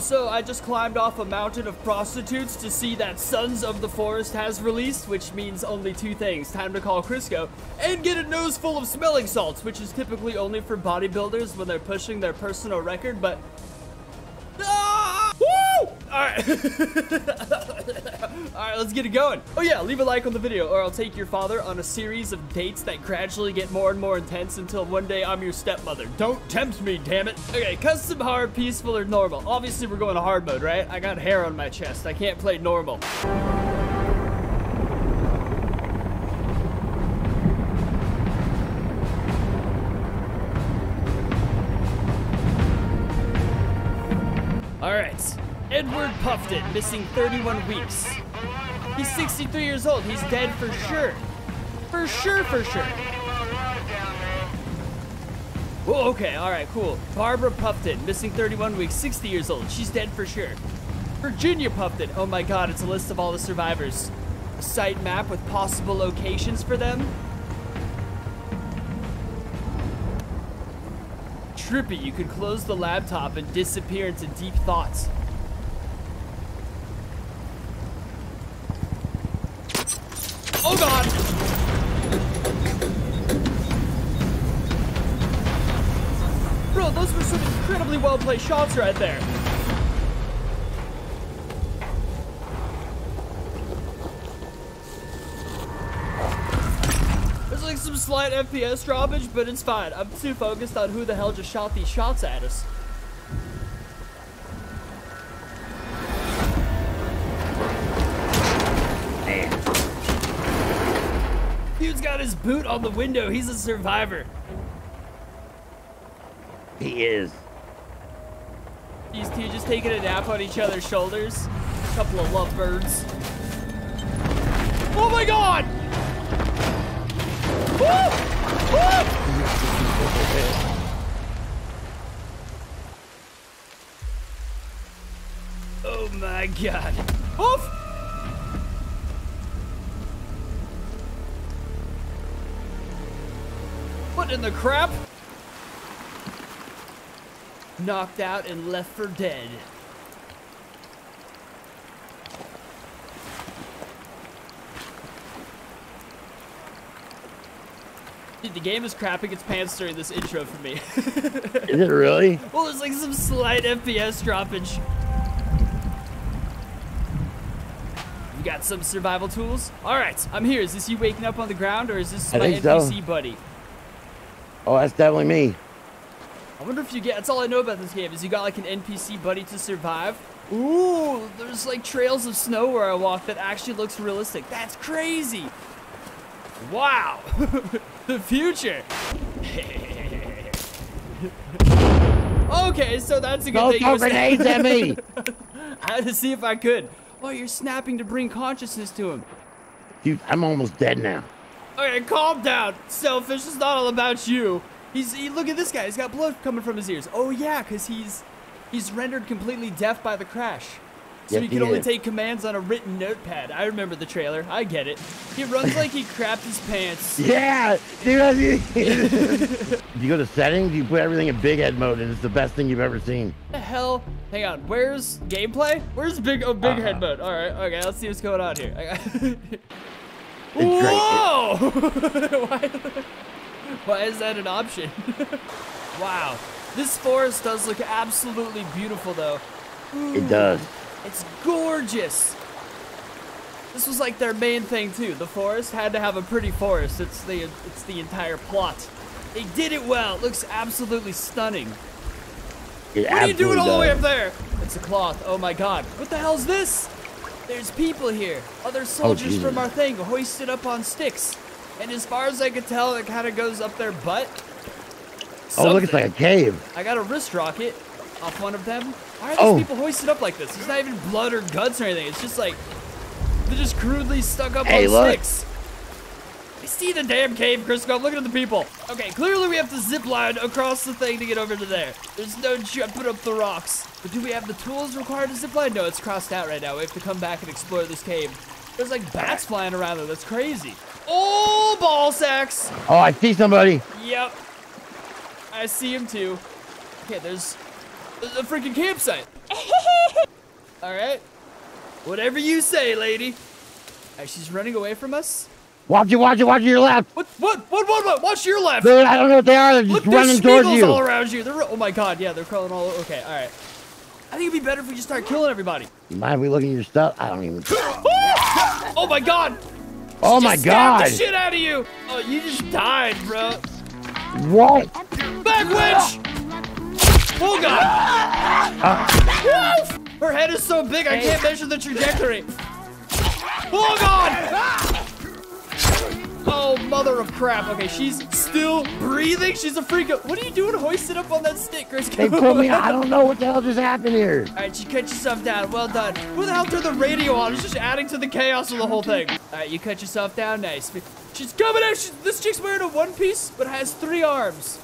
So I just climbed off a mountain of prostitutes to see that Sons of the Forest has released, which means only two things. Time to call Crisco and get a nose full of smelling salts, which is typically only for bodybuilders when they're pushing their personal record, but... Ah! Woo! Alright. Alright, let's get it going. Oh yeah, leave a like on the video or I'll take your father on a series of dates that gradually get more and more intense until one day I'm your stepmother. Don't tempt me, damn it. Okay, custom hard, peaceful, or normal. Obviously we're going to hard mode, right? I got hair on my chest. I can't play normal. Edward Puffton, missing 31 weeks. He's 63 years old. He's dead for sure. For sure, for sure. Oh, okay, alright, cool. Barbara Puffton, missing 31 weeks, 60 years old. She's dead for sure. Virginia Puffton, oh my god, it's a list of all the survivors. A site map with possible locations for them. Trippy, you could close the laptop and disappear into deep thoughts. Oh god! Bro, those were some incredibly well played shots right there. There's like some slight FPS droppage, but it's fine. I'm too focused on who the hell just shot these shots at us. Dude's got his boot on the window. He's a survivor. He is. These two just taking a nap on each other's shoulders. A Couple of lovebirds. Oh my god! Woo! Woo! Oh my god. Oof! What in the crap? Knocked out and left for dead. Dude, the game is crapping its pants during this intro for me. Is it really? well, there's like some slight FPS droppage. You got some survival tools? Alright, I'm here. Is this you waking up on the ground or is this I my think so. NPC buddy? Oh, that's definitely me. I wonder if you get. That's all I know about this game is you got like an NPC buddy to survive. Ooh, there's like trails of snow where I walk that actually looks realistic. That's crazy. Wow, the future. okay, so that's a good Don't thing. grenades at me. I had to see if I could. Oh, you're snapping to bring consciousness to him. Dude, I'm almost dead now. Okay, calm down. Selfish. It's not all about you. He's he, look at this guy. He's got blood coming from his ears. Oh yeah, cause he's he's rendered completely deaf by the crash. So Yes, he can only is. take commands on a written notepad. I remember the trailer. I get it. He runs like he crapped his pants. Yeah, dude. You go to settings, you put everything in big head mode, and it's the best thing you've ever seen. The hell? Hang on. Where's gameplay? Where's big oh big head Uh-huh. mode? All right. Okay. Let's see what's going on here. It's. Whoa! why, why is that an option? wow. This forest does look absolutely beautiful, though. It does. It's gorgeous. This was like their main thing too. The forest had to have a pretty forest. It's the it's the entire plot. They did it well. It looks absolutely stunning. It What are you doing all the way up there? It's a cloth. Oh my god. What the hell's this? There's people here. Other oh, soldiers Jesus. from our thing hoisted up on sticks. And as far as I could tell, it kind of goes up their butt. Oh, look, it's like a cave. I got a wrist rocket off one of them. Why are these Oh. people hoisted up like this? There's not even blood or guts or anything. It's just like they're just crudely stuck up Hey, on look. sticks. I see the damn cave, Crisco. I'm looking at the people. Okay, clearly we have to zip line across the thing to get over to there. There's no jumping up the rocks. But do we have the tools required to zip line? No, it's crossed out right now. We have to come back and explore this cave. There's like bats flying around there. That's crazy. Oh, ball sacks. Oh, I see somebody. Yep. I see him too. Okay, there's, there's a freaking campsite. All right. Whatever you say, lady. All right, she's running away from us. Watch it, watch it, watch it, your left. What? What? What? What? What? Watch your left. Dude, I don't know what they are. They're just Look, running towards you. all around you. They're, oh my god, yeah, they're crawling all over. Okay, all right. I think it'd be better if we just start killing everybody. You mind if we look at your stuff? I don't even. Oh my god! Oh my god. the shit out of you! Oh, you just died, bro. What? Back witch! Oh god! Woof! Her head is so big I can't measure the trajectory. Oh god! Oh, mother of crap. Okay, she's still breathing. She's a freak. What are you doing hoisted up on that stick, Chris? They put me. I don't know what the hell just happened here. All right, you cut yourself down. Well done. Who the hell turned the radio on? It's just adding to the chaos of the whole thing. All right, you cut yourself down. Nice. She's coming out. She's, this chick's wearing a one piece, but has three arms.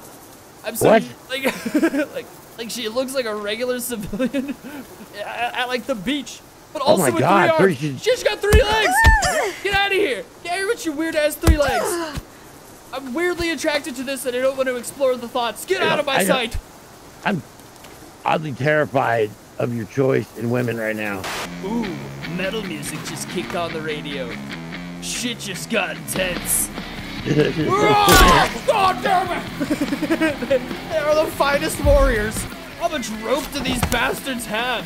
I'm sorry. What? Like, like, like she looks like a regular civilian at, at, like the beach, but Oh also my with God, three arms. three- She's got three legs. Get out of here. Get out of here with your weird ass three legs. I'm weirdly attracted to this, and I don't want to explore the thoughts. Get out of my sight. I'm oddly terrified of your choice in women right now. Ooh, metal music just kicked on the radio. Shit just got intense. God damn it! they are the finest warriors. How much rope do these bastards have?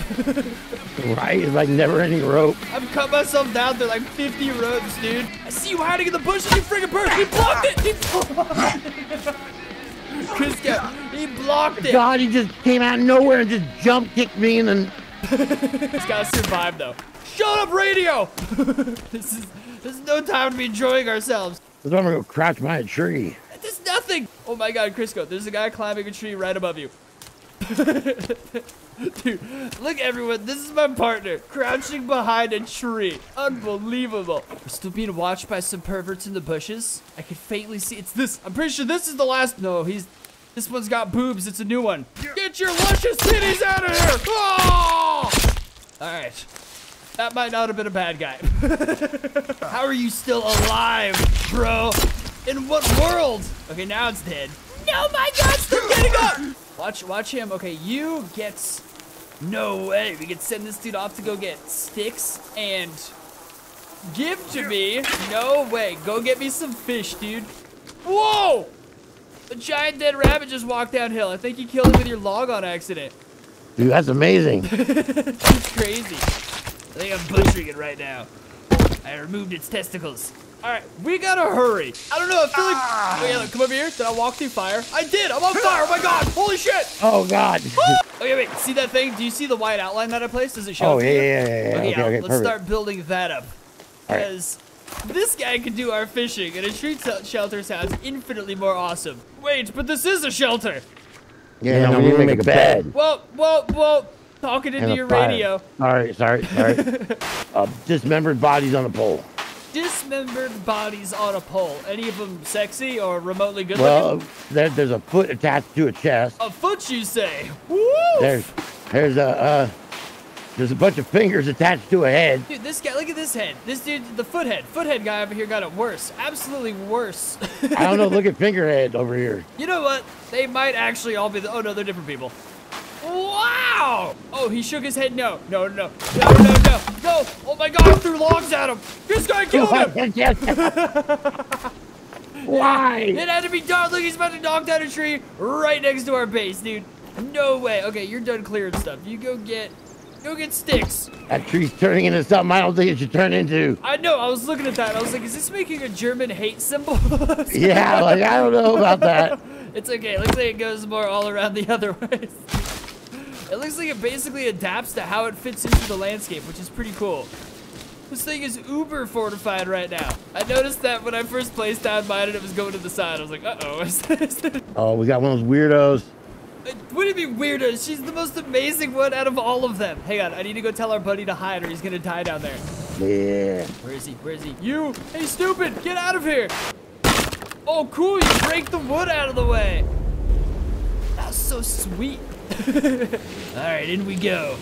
right? It's like never ending rope. I've cut myself down to like 50 ropes, dude. I see you hiding in the bushes, you friggin' bird. He blocked it. He blocked it. Crisco, he blocked it. God, he just came out of nowhere and just jump kicked me and then. He's gotta survive though. Shut up, radio! this is this is no time to be enjoying ourselves. I'm gonna go crouch behind a tree. There's nothing! Oh my god, Crisco, there's a guy climbing a tree right above you. Dude, look everyone, this is my partner, crouching behind a tree. Unbelievable. We're still being watched by some perverts in the bushes. I can faintly see, it's this, I'm pretty sure this is the last, no, he's, this one's got boobs, it's a new one. Get your luscious titties out of here! Oh! Alright. That might not have been a bad guy. How are you still alive, bro? In what world? Okay, now it's dead. No, my God, still getting up. Watch, watch him. Okay, you get. No way. We can send this dude off to go get sticks and give to me. No way. Go get me some fish, dude. Whoa! The giant dead rabbit just walked downhill. I think you killed him with your log on accident. Dude, that's amazing. It's crazy. I think I'm butchering it right now. I removed its testicles. All right, we gotta hurry. I don't know. I feel like. Oh yeah, look, come over here. Did I walk through fire? I did. I'm on fire. Oh my god! Holy shit! Oh God. Okay, wait. See that thing? Do you see the white outline that I placed? Does it show? Oh yeah, yeah, yeah, yeah. Okay, Okay, okay, let's perfect. start building that up. All right. Because this guy can do our fishing, and a street se- shelter sounds infinitely more awesome. Wait, but this is a shelter. Yeah, no, we need to make a bed. Whoa, whoa, whoa! Talking into your fire. radio. Sorry, sorry, sorry. uh, dismembered bodies on a pole. Dismembered bodies on a pole. Any of them sexy or remotely good Well, looking? there, there's a foot attached to a chest. A foot, you say? Woo! There's, there's a, uh, there's a bunch of fingers attached to a head. Dude, this guy, look at this head. This dude, the foothead, foothead guy over here got it worse. Absolutely worse. I don't know. Look at fingerhead over here. You know what? They might actually all be the. Oh no, they're different people. Wow! Oh, he shook his head. No, no, no, no, no, no, no! Oh my God! I threw logs at him. This guy killed him. Why? It had to be done. Look, he's about to knock down a tree right next to our base, dude. No way. Okay, you're done clearing stuff. You go get, go get sticks. That tree's turning into something I don't think it should turn into. I know. I was looking at that. I was like, is this making a German hate symbol? Yeah, like I don't know about that. It's okay. Looks like it goes more all around the other ways. It looks like it basically adapts to how it fits into the landscape, which is pretty cool. This thing is uber fortified right now. I noticed that when I first placed down mine and it was going to the side. I was like, uh-oh. Oh, we got one of those weirdos. Wouldn't it be weirdos? She's the most amazing one out of all of them. Hang on, I need to go tell our buddy to hide or he's gonna die down there. Yeah. Where is he? Where is he? You! Hey, stupid! Get out of here! Oh, cool! You break the wood out of the way. That was so sweet. all right, in we go.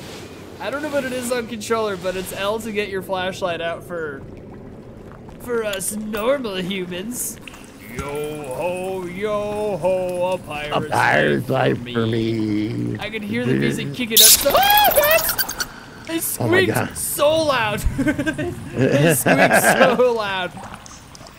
I don't know what it is on controller, but it's L to get your flashlight out for for us normal humans. Yo ho, yo ho, a A pirate's, pirate's life life for me. I can hear the music kicking up. So ah, bats! They Oh squeaked God. so loud. they squeaked so loud.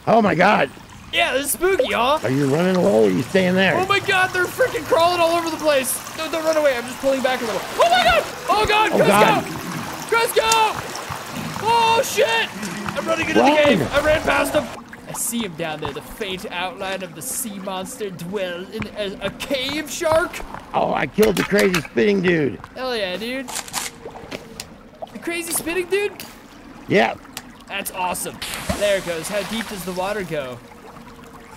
Oh my god. Yeah, they're spooky, y'all. Are you running away or are you staying there? Oh my god, they're freaking crawling all over the place. No, don't run away. I'm just pulling back a little. Oh my god! Oh god, Oh, Chris, God. go! Oh shit! I'm running into Run. the cave. I ran past him. I see him down there, the faint outline of the sea monster dwell in a, a cave shark. Oh, I killed the crazy spinning dude. Hell yeah, dude. The crazy spinning dude? Yeah. That's awesome. There it goes. How deep does the water go?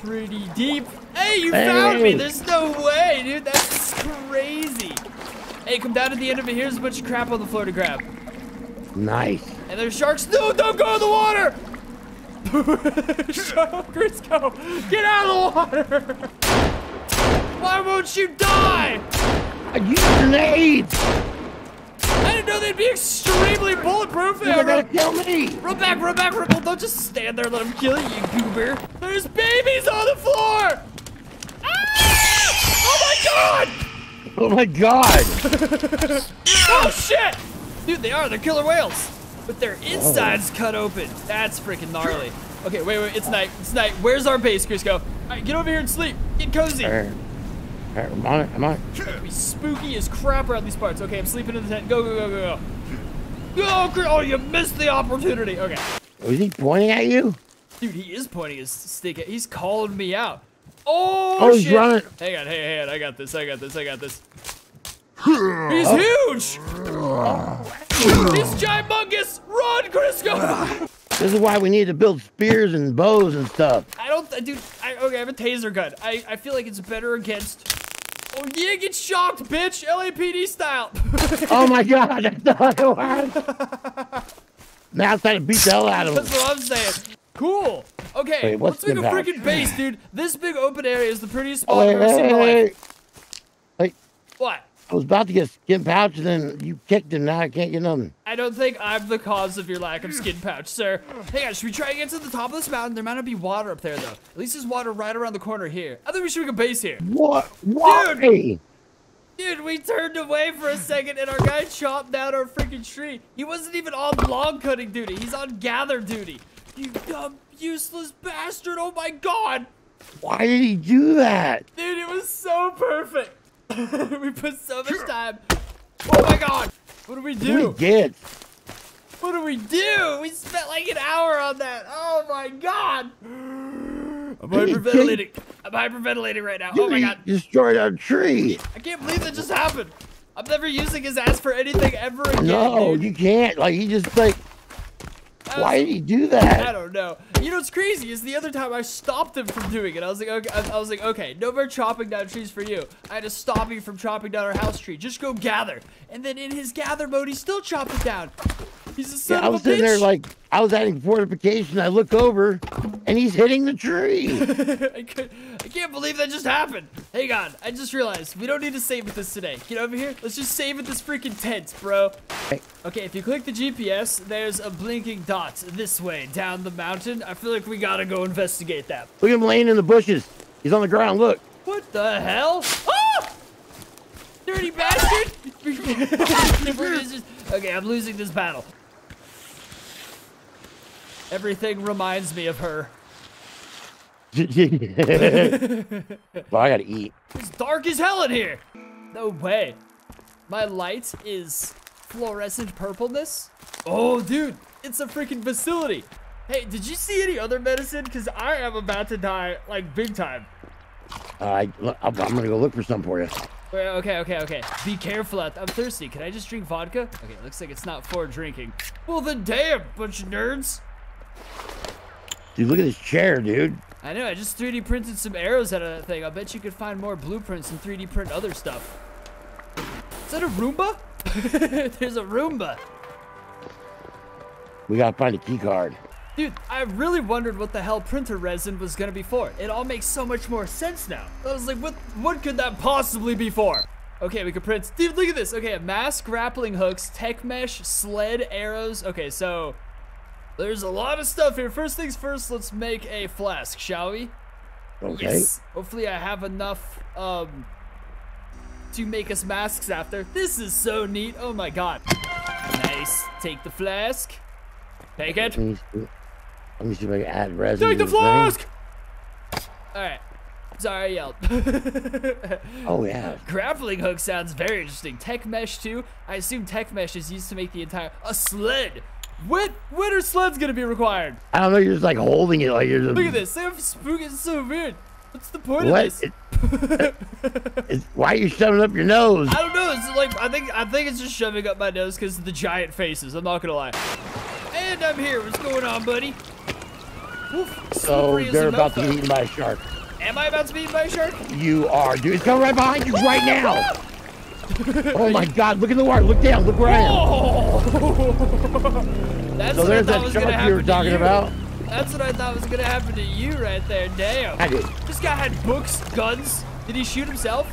Pretty deep. Hey, you found me. There's no way, dude. That's crazy. Hey, come down to the end of it. Here's a bunch of crap on the floor to grab. Nice. And there's sharks. No, don't go in the water. Shark, go. Get out of the water. Why won't you die? I used grenades. Didn't know they'd be extremely bulletproof. You're gonna kill me. Run back, run back, run. back. don't just stand there and let him kill you, you goober. There's babies on the floor! Ah! Oh my god! Oh my god. Oh shit! Dude, they are. They're killer whales. But their insides cut open. That's freaking gnarly. Okay, wait, wait. It's night. It's night. Where's our base, Crisco? All right, get over here and sleep. Get cozy. Alright. I'm on it. I'm on it. It's gonna be spooky as crap around these parts. Okay, I'm sleeping in the tent. Go, go, go, go, go. Oh, Chris. Oh, you missed the opportunity. Okay. Oh, Was he pointing at you? Dude, he is pointing his stick at. He's calling me out. Oh, Oh, he's shit. running. Hang on, hang on, I got this, I got this, I got this. He's oh. huge! He's gymongous! Run, Crisco! This is why we need to build spears and bows and stuff. I don't, dude, I, okay, I have a taser gun. I, I feel like it's better against. Oh, yeah, get shocked, bitch! LAPD style! Oh my god, that's not it was. Now it's time to beat the hell out of him. That's what I'm saying. Cool. Okay, Wait, let's make a freaking base, dude. This big open area is the prettiest spot Oh, I've wait, ever seen in my life. wait, wait. What? I was about to get skin pouch and then you kicked him. Now I can't get nothing. I don't think I'm the cause of your lack of skin pouch, sir. Hang on, should we try and get to the top of this mountain? There might not be water up there, though. At least there's water right around the corner here. I think we should make a base here. What? Why? Dude, we turned away for a second and our guy chopped down our freaking tree. He wasn't even on log cutting duty. He's on gather duty. You dumb, useless bastard. Oh my god. Why did he do that? Dude, it was so perfect. we put so much time. Oh my god. What do we do? he get? What do we do? We spent like an hour on that. Oh my god. I'm hyperventilating. I'm hyperventilating right now. Oh my god. Destroyed our tree. I can't believe that just happened. I'm never using his ass for anything ever again. No, dude. you can't. Like he just like. Why did he do that? I don't know. You know what's crazy is the other time I stopped him from doing it. I was like, okay, I I was like, okay, no more chopping down trees for you. I had to stop you from chopping down our house tree. Just go gather. And then in his gather mode, he still chopped it down. He's a son Yeah, I was sitting there like I was adding fortification. I look over, and he's hitting the tree. I, could, I can't believe that just happened. Hang on, I just realized we don't need to save at this today. Get over here. Let's just save at this freaking tent, bro. Okay. Okay, if you click the GPS, there's a blinking dot this way down the mountain. I feel like we gotta go investigate that. Look at him laying in the bushes. He's on the ground. Look. What the hell? Ah! Dirty bastard! Okay, I'm losing this battle. Everything reminds me of her. well, I gotta eat. It's dark as hell in here. No way. My light is fluorescent purpleness. Oh, dude, it's a freaking facility. Hey, did you see any other medicine? Because I am about to die, like, big time. Uh, I, I'm gonna go look for some for you. Wait, okay, okay, okay. Be careful. I'm thirsty. Can I just drink vodka? Okay, looks like it's not for drinking. Well, then damn, bunch of nerds. Dude, look at this chair, dude. I know, I just 3D printed some arrows out of that thing. I bet you could find more blueprints and 3D print other stuff. Is that a Roomba? There's a Roomba. We gotta find a key card. Dude, I really wondered what the hell printer resin was gonna be for. It all makes so much more sense now. I was like, what what could that possibly be for? Okay, we could print. Dude, look at this. Okay, mask, grappling hooks, tech mesh, sled, arrows. Okay, so there's a lot of stuff here. First things first, let's make a flask, shall we? Okay. Yes. Hopefully I have enough um to make us masks after. This is so neat. Oh my god. Nice. Take the flask. Take it. Let me see, let me see if I can add resin. Take to the flask. All right. Sorry, I yelled. Oh yeah. Grappling hook sounds very interesting. Tech mesh too. I assume tech mesh is used to make the entire a sled. When when are sleds gonna be required? I don't know. You're just like holding it like you're. Just, Look at this. They have spook. It's so weird. What's the point What? of this? It- why are you shoving up your nose? I don't know. It's like I think I think it's just shoving up my nose because of the giant faces. I'm not gonna lie. And I'm here. What's going on, buddy? Oof, So they're about to get eaten by a shark. Am I about to be eaten by a shark? You are, dude. It's coming right behind you right now. oh my God! Look in the water. Look down. Look where I am. Oh! That's So what I there's thought that was gonna shark happen you were to talking you. about. That's what I thought was gonna happen to you right there. Damn. I did. This guy had books, guns. Did he shoot himself?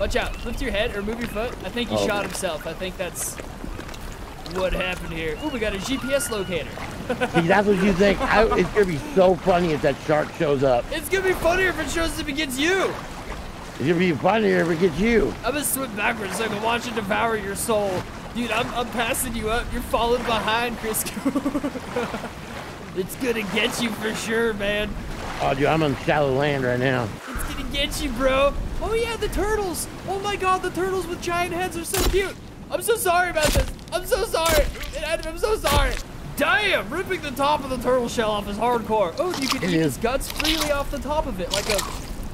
Watch out. Lift your head or move your foot. I think he Oh. shot himself. I think that's what happened here. Ooh, we got a GPS locator. See, that's what you think. I, it's gonna be so funny if that shark shows up. It's gonna be funnier if it shows up against you. Gonna be funnier if it gets you. I'm gonna swim backwards so I can watch it devour your soul. Dude, I'm, I'm passing you up. You're falling behind, Crisco. it's gonna get you for sure, man. Oh, dude, I'm on shallow land right now. It's gonna get you, bro. Oh yeah, the turtles. Oh my god, the turtles with giant heads are so cute. I'm so sorry about this. I'm so sorry. I'm so sorry. Damn, ripping the top of the turtle shell off is hardcore. Oh, you can It eat is. its guts freely off the top of it, like a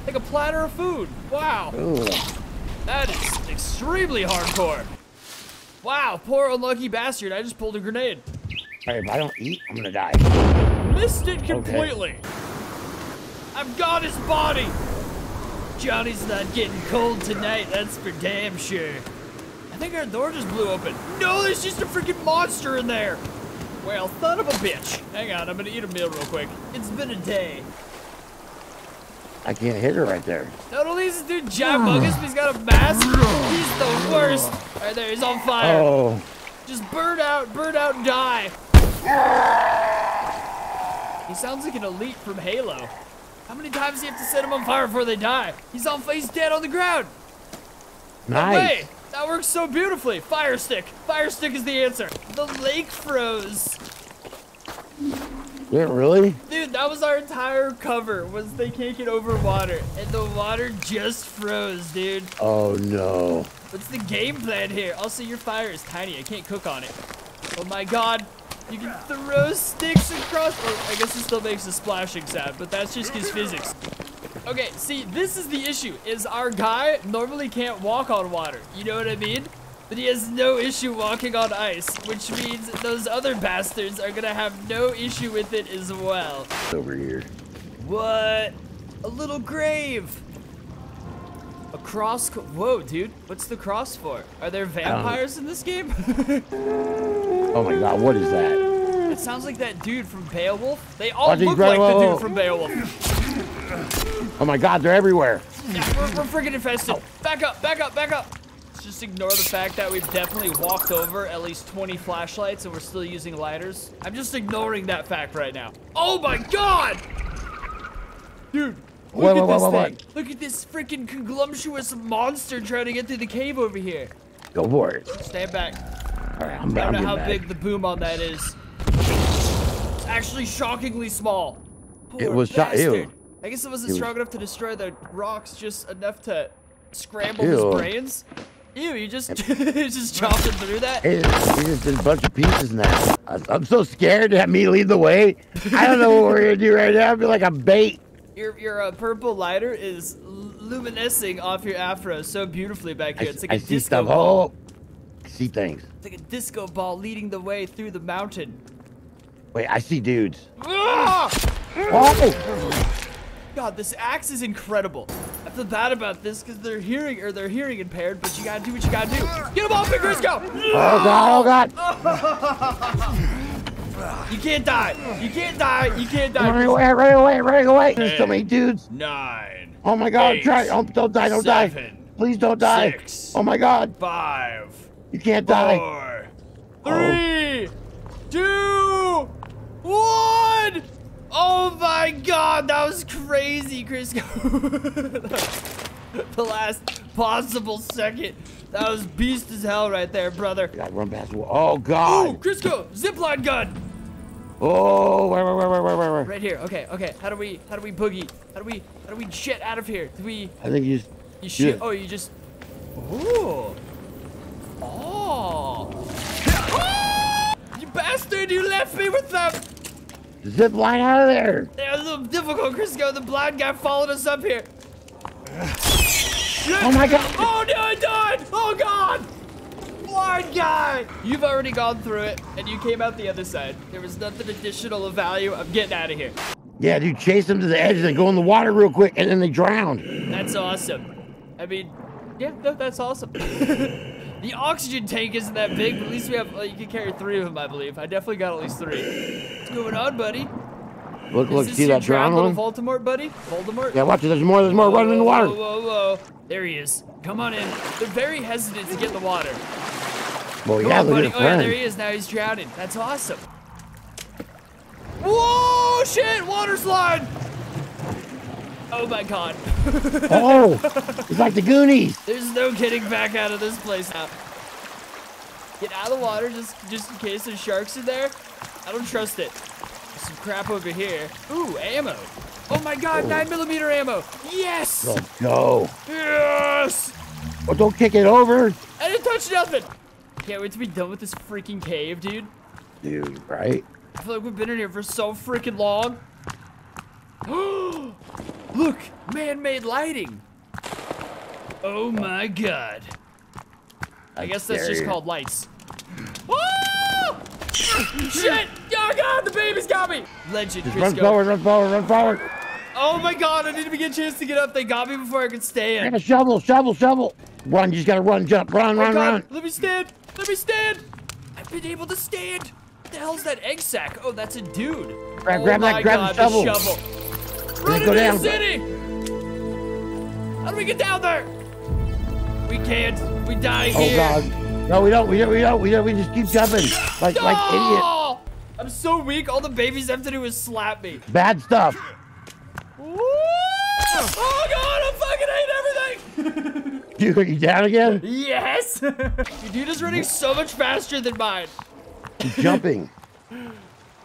like a platter of food. Wow. Ooh. That is extremely hardcore. Wow, poor unlucky bastard. I just pulled a grenade. Right, if I don't eat, I'm gonna die. Missed it completely. I've got his body. Johnny's not getting cold tonight, that's for damn sure. I think our door just blew open. No, there's just a freaking monster in there. Well, son of a bitch. Hang on, I'm gonna eat a meal real quick. It's been a day. I can't hit her right there. Not only is this dude ginormous, but he's got a mask. He's the worst. Right there, he's on fire. Oh, Just burn out, burn out, and die. He sounds like an elite from Halo. How many times do you have to set him on fire before they die? He's on, he's dead on the ground. Nice. That works so beautifully. Fire stick. Fire stick is the answer. The lake froze. Yeah, really? Dude, that was our entire cover, was they can't get over water. And the water just froze, dude. Oh no. What's the game plan here? Also, your fire is tiny. I can't cook on it. Oh my god. You can throw sticks across. Oh, I guess it still makes a splashing sound, but that's just his physics. Okay, see, this is the issue, is our guy normally can't walk on water. You know what I mean? But he has no issue walking on ice, which means those other bastards are gonna have no issue with it as well. Over here. What? A little grave. A cross. Co- Whoa, dude. What's the cross for? Are there vampires in this game? Oh my God, what is that? it sounds like that dude from Beowulf. They all Watch look like the dude from Beowulf. Oh my God, they're everywhere. Yeah, we're, we're freaking infested. Oh. Back up, back up, back up. Let's just ignore the fact that we've definitely walked over at least 20 flashlights and we're still using lighters. I'm just ignoring that fact right now. Oh my god! Dude, look Wait, at wait, this wait, thing. Look at this freaking conglumptuous monster trying to get through the cave over here. Go for it. Stand back. All right, I'm, I don't know how getting big the boom on that is. It's actually shockingly small. Poor It was sho- bastard. ew. I guess it wasn't It was- strong enough to destroy the rocks, just enough to scramble his brains. Ew, you just you just chopped him through that? It's just in a bunch of pieces now. I- I'm so scared to have me lead the way. I don't know what we're gonna do right now. I feel like I'm bait. Your your uh, purple lighter is luminescing off your afro so beautifully back here. It's like I a see disco stuff. ball. Oh, I see things. It's like a disco ball leading the way through the mountain. Wait, I see dudes. Ah! Oh, God, this axe is incredible. I feel bad about this because they're hearing or they're hearing impaired, but you gotta do what you gotta do. Get him off me, Crisco! oh God, oh God. You can't die. You can't die. You can't die. Run away, run away, run away. There's so many dudes. Nine, Oh my God, Eight, try. Oh, don't die, don't die. Please don't die. six, Oh my God, five, you can't die. four, three, two, one. Oh my god, that was crazy, Crisco. the last possible second. That was beast as hell right there, brother. Gotta run past the wall. Oh Oh, God. Crisco, zipline gun. Oh, where, where, where, where, where, where? Right here. Okay, okay. How do we how do we boogie? How do we how do we jet out of here? Do we I think you just. you shit. Yeah. oh you just Ooh. Oh. You bastard, you left me with them! Zip line out of there. They're a little difficult, Crisco. The blind guy followed us up here. Oh my God. Oh no, I died! Oh god! Blind guy! You've already gone through it, and you came out the other side. There was nothing additional of value. I'm getting out of here. Yeah, dude, chase them to the edge and then go in the water real quick, and then they drowned. That's awesome. I mean, yeah, no, that's awesome. the oxygen tank isn't that big, but at least we have, uh, you can carry three of them, I believe. I definitely got at least three. What's going on, buddy? Look, look, Is see that drowned one? Voldemort, buddy? Voldemort? Yeah, watch it. There's more. There's more running in the water. Whoa, whoa, whoa. There he is. Come on in. They're very hesitant to get in the water. Well, Come yeah, on, look buddy. at Oh, yeah, there he is. Now he's drowning. That's awesome. Whoa, shit. Water slide. Oh, my God. Oh, it's like the Goonies. There's no getting back out of this place now. Get out of the water just, just in case there's sharks in there. I don't trust it. There's some crap over here. Ooh, ammo. Oh my god, 9 millimeter ammo. Yes! Oh, Let's go. Yes! Oh, don't kick it over, I didn't touch nothing. Can't wait to be done with this freaking cave, dude. dude. Right? I feel like we've been in here for so freaking long. Look, man-made lighting. Oh my god. I guess that's just called lights. Woo! Shit! Oh god, the baby's got me! Legend, Just run forward, run forward, run forward. Oh my god, I didn't even get a chance to get up. They got me before I could stand. Grab a shovel, shovel, shovel. Run, you just gotta run, jump, run, Oh run, god, run. let me stand! Let me stand! I've been able to stand! What the hell's that egg sack? Oh, that's a dude. Grab- oh grab that- grab the god, shovel. shovel. Run go down. city! How do we get down there? We can't. We die Oh here. god. No, we don't, we don't, we don't, we don't, we just keep jumping. Like, like idiot. I'm so weak. All the babies have to do is slap me. Bad stuff. Woo! Oh god, I fucking hate everything! Dude, are you down again? Yes! Your dude is running so much faster than mine. Keep jumping.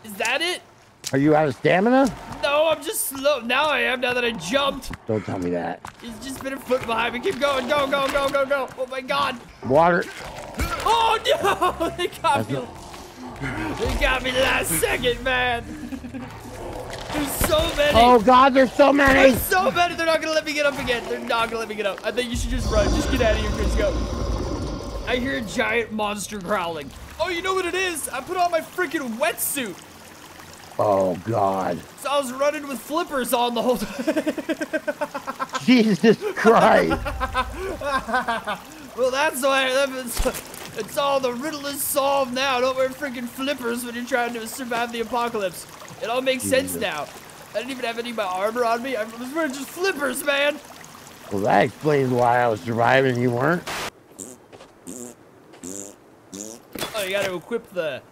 Is that it? Are you out of stamina? No, I'm just slow. Now I am, now that I jumped. Don't tell me that. He's just been a foot behind me. Keep going. Go, go, go, go, go. Oh my god. Water. Oh no! They got That's me. They got me last second, man. There's so many. Oh god, there's so many. There's so many. They're not gonna let me get up again. They're not gonna let me get up. I think you should just run. Just get out of here, Chris. Go. I hear a giant monster growling. Oh, you know what it is? I put on my freaking wetsuit. Oh god. So I was running with flippers on the whole time. Jesus Christ. Well, that's why that's, it's all the riddle is solved now. Don't wear freaking flippers when you're trying to survive the apocalypse. It all makes sense now. I didn't even have any of my armor on me. I was wearing just flippers, man. Well, that explains why I was surviving you weren't. Oh, you gotta equip the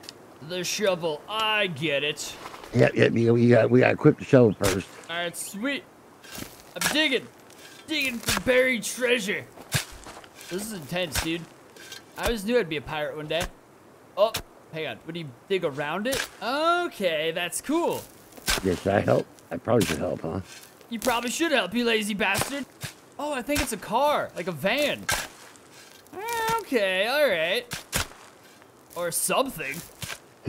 the shovel. I get it. Yep, yep, We got, we got to equip the shovel first. All right, sweet. I'm digging, digging for buried treasure. This is intense, dude. I always knew I'd be a pirate one day. Oh, hang on. Would you dig around it? Okay, that's cool. Yes, should I help? I probably should help, huh? You probably should help, you lazy bastard. Oh, I think it's a car, like a van. Okay, all right. Or something.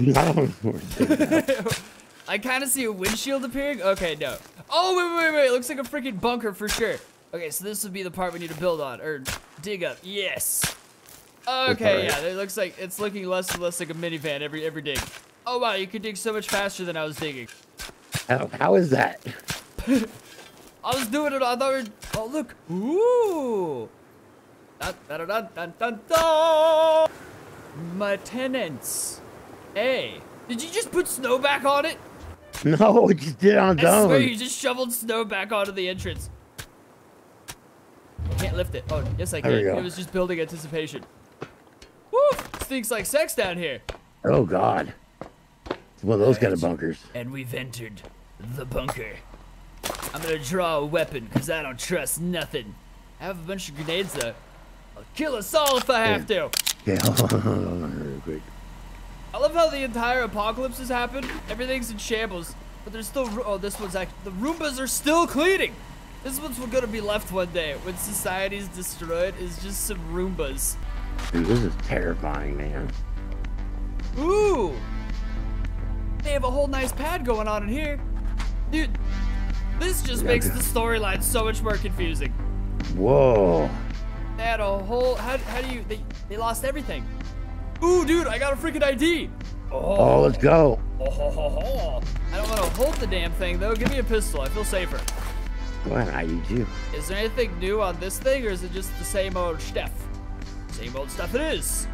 I kind of see a windshield appearing. Okay, no. Oh, wait, wait, wait, wait. It looks like a freaking bunker for sure. Okay, so this would be the part we need to build on, or dig up. Yes. Okay, yeah, it looks like it's looking less and less like a minivan every every dig. Oh wow, you can dig so much faster than I was digging. how, how is that? I was doing it. I thought. We were, oh look. Ooh. Dun, dun, dun, dun, dun, dun. My tenants. Hey, did you just put snow back on it? No, it just did on its I swear you just shoveled snow back onto the entrance. I can't lift it. Oh, yes I can. It was just building anticipation. Woo! Stinks like sex down here. Oh, God. It's one of those kind of bunkers. And we've entered the bunker. I'm gonna draw a weapon, cause I don't trust nothing. I have a bunch of grenades though. I'll kill us all if I have to. Okay, hold on, hold on real quick. I love how the entire apocalypse has happened. Everything's in shambles, but there's still. Oh, this one's actually. The Roombas are still cleaning. This one's gonna be left one day when society's destroyed. Is just some Roombas. Dude, this is terrifying, man. Ooh! They have a whole nice pad going on in here. Dude, this just Yeah, makes dude. the storyline so much more confusing. Whoa. They had a whole, how, how do you, they, they lost everything. Ooh, dude, I got a freaking ID. Oh, let's go. Oh, ho, ho, ho. I don't want to hold the damn thing though. Give me a pistol. I feel safer. Go ahead, I do too. Is there anything new on this thing or is it just the same old stuff? Same old stuff it is.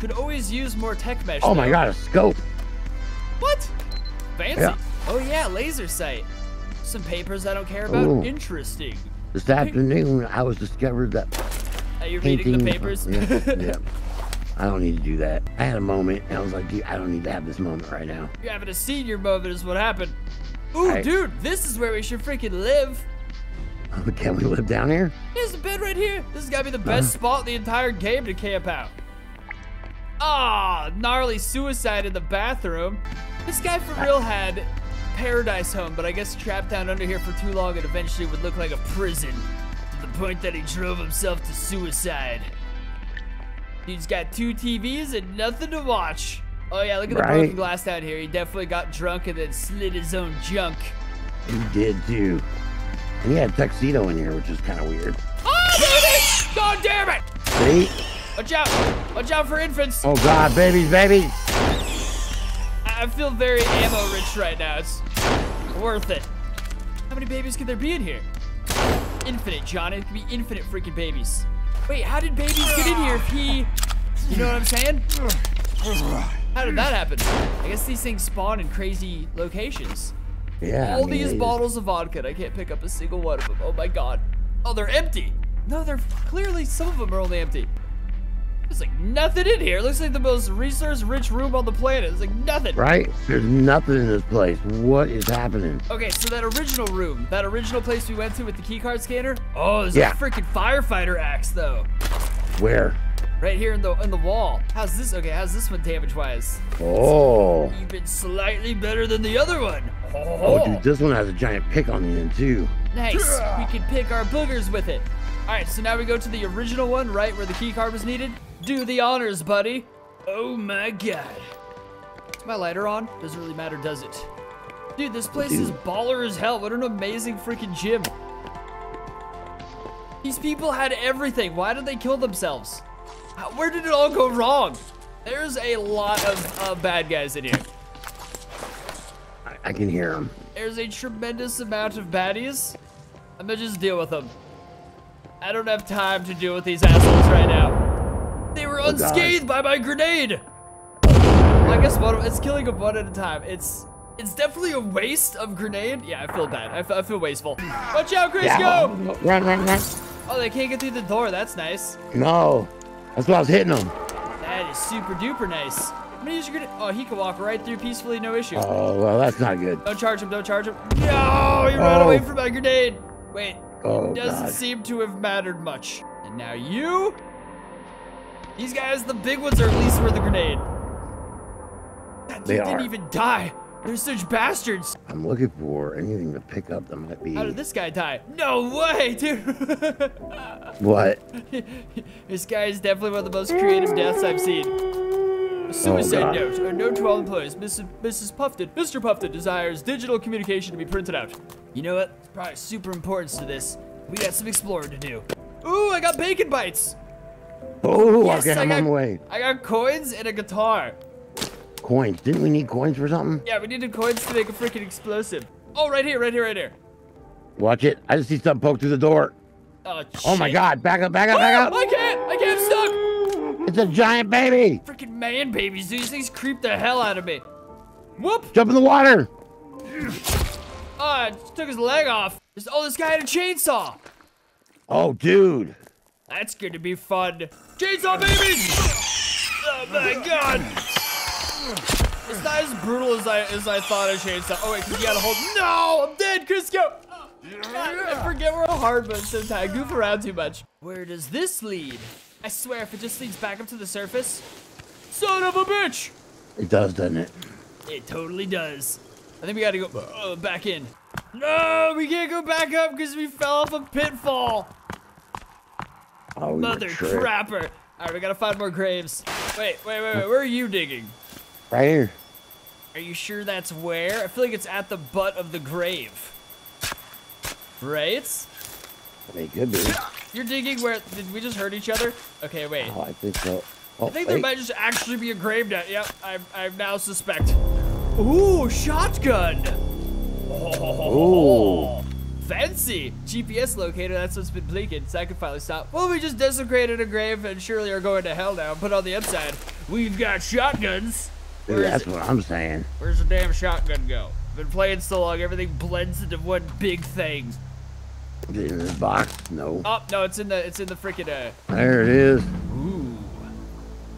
Could always use more tech mesh. Oh my god, a scope. What? Fancy. Yeah. Oh yeah, laser sight. Some papers I don't care about. Ooh. Interesting. This afternoon, I was discovered that Are you reading the painting. Uh, papers? Yeah, yeah. I don't need to do that. I had a moment, and I was like, dude, I don't need to have this moment right now. You're having a senior moment is what happened. Ooh, Right. dude, this is where we should freaking live. Can we live down here? There's a bed right here. This has got to be the best Uh-huh. spot in the entire game to camp out. Ah, gnarly suicide in the bathroom. This guy for real had paradise home, but I guess trapped down under here for too long it eventually would look like a prison. To the point that he drove himself to suicide. Dude's got two TVs and nothing to watch. Oh yeah, look at the Right. broken glass down here. He definitely got drunk and then slid his own junk. He did too. And he had tuxedo in here, which is kind of weird. Oh, there it is! God damn it! See? Watch out! Watch out for infants! Oh god, babies, babies! I I feel very ammo rich right now. It's worth it. How many babies could there be in here? Infinite, John. It could be infinite freaking babies. Wait, how did babies get in here if he... You know what I'm saying? How did that happen? I guess these things spawn in crazy locations. Yeah. I All mean, these bottles of vodka, and I can't pick up a single one of them. Oh my god. Oh, they're empty. No, they're clearly, some of them are only empty. There's like nothing in here. It looks like the most resource-rich room on the planet. There's like nothing. Right? There's nothing in this place. What is happening? Okay, so that original room, that original place we went to with the keycard scanner. Oh, there's Yeah. a freaking firefighter axe though, Where? right here in the in the wall. How's this? Okay, how's this one damage-wise? Oh. Even slightly better than the other one. Oh, dude, this one has a giant pick on the end too. Nice. We can pick our boogers with it. All right, so now we go to the original one, right where the key card was needed. Do the honors, buddy. Oh my god. Is my lighter on? Doesn't really matter, does it? Dude, this place is baller as hell. What an amazing freaking gym. These people had everything. Why did they kill themselves? How- Where did it all go wrong? There's a lot of uh, bad guys in here. I, I can hear them. There's a tremendous amount of baddies. I'm gonna just deal with them. I don't have time to deal with these assholes right now. They were Oh, unscathed by my grenade. Well, I guess one, it's killing them one at a time. It's it's definitely a waste of grenade. Yeah, I feel bad. I feel, I feel wasteful. Watch out, Chris, Yeah. go! Run, run, run. Oh, they can't get through the door. That's nice. No. That's why I was hitting them. That is super duper nice. I'm gonna use your grenade. Oh, he can walk right through peacefully, no issue. Oh, well, that's not good. Don't charge him, don't charge him. No, he ran Oh. away from my grenade. Wait, Oh, doesn't God. seem to have mattered much. And now you? These guys, the big ones, are at least worth a grenade. That They didn't even die. They're such bastards. I'm looking for anything to pick up that might be. How did this guy die? No way, dude. What? this guy is definitely one of the most creative deaths I've seen. Suicide Oh, note. A note to all employees. Mrs. Mrs. Puffton, Mr. Puffton desires digital communication to be printed out. You know what? It's probably super importance to this. We got some exploring to do. Ooh, I got bacon bites. Oh, Yes, okay, I I'm got, on the way. I got coins and a guitar. Coins. Didn't we need coins for something? Yeah, we needed coins to make a freaking explosive. Oh, right here, right here, right here. Watch it. I just see something poke through the door. Oh, Oh my. God! Back up! Back up! Back Ah, up! I can't! I can't! I'm! It's a giant baby. Freaking man babies, dude. These things creep the hell out of me. Whoop! Jump in the water. Ah, oh, I just took his leg off. Oh, this guy had a chainsaw. Oh, dude. That's gonna be fun. Chainsaw babies! Oh my god! It's not as brutal as I as I thought a chainsaw. Oh wait, you gotta hold. No, I'm dead, Crisco. God, I forget we're hard mode sometimes. I goof around too much. Where does this lead? I swear, if it just leads back up to the surface. Son of a bitch! It does, doesn't it? It totally does. I think we gotta go uh, back in. No, we can't go back up because we fell off a pitfall. Oh, Mother crapper. All right, we gotta find more graves. Wait, wait, wait, wait. Where are you digging? Right here. Are you sure that's where? I feel like it's at the butt of the grave. Right? I mean, it could be. You're digging where? Did we just hurt each other? Okay, wait. Oh, I think so. Oh, I think there wait. might just actually be a grave down. Yep, I, I now suspect. Ooh, shotgun. Oh, fancy. GPS locator, that's what's been blinking, so I can finally stop. Well, we just desecrated a grave and surely are going to hell now. But on the upside, we've got shotguns. Dude, that's it? what I'm saying. Where's the damn shotgun go? Been playing so long, everything blends into one big thing. It in this box? No. Oh, no, it's in the, it's in the freaking, uh, There it is. Ooh.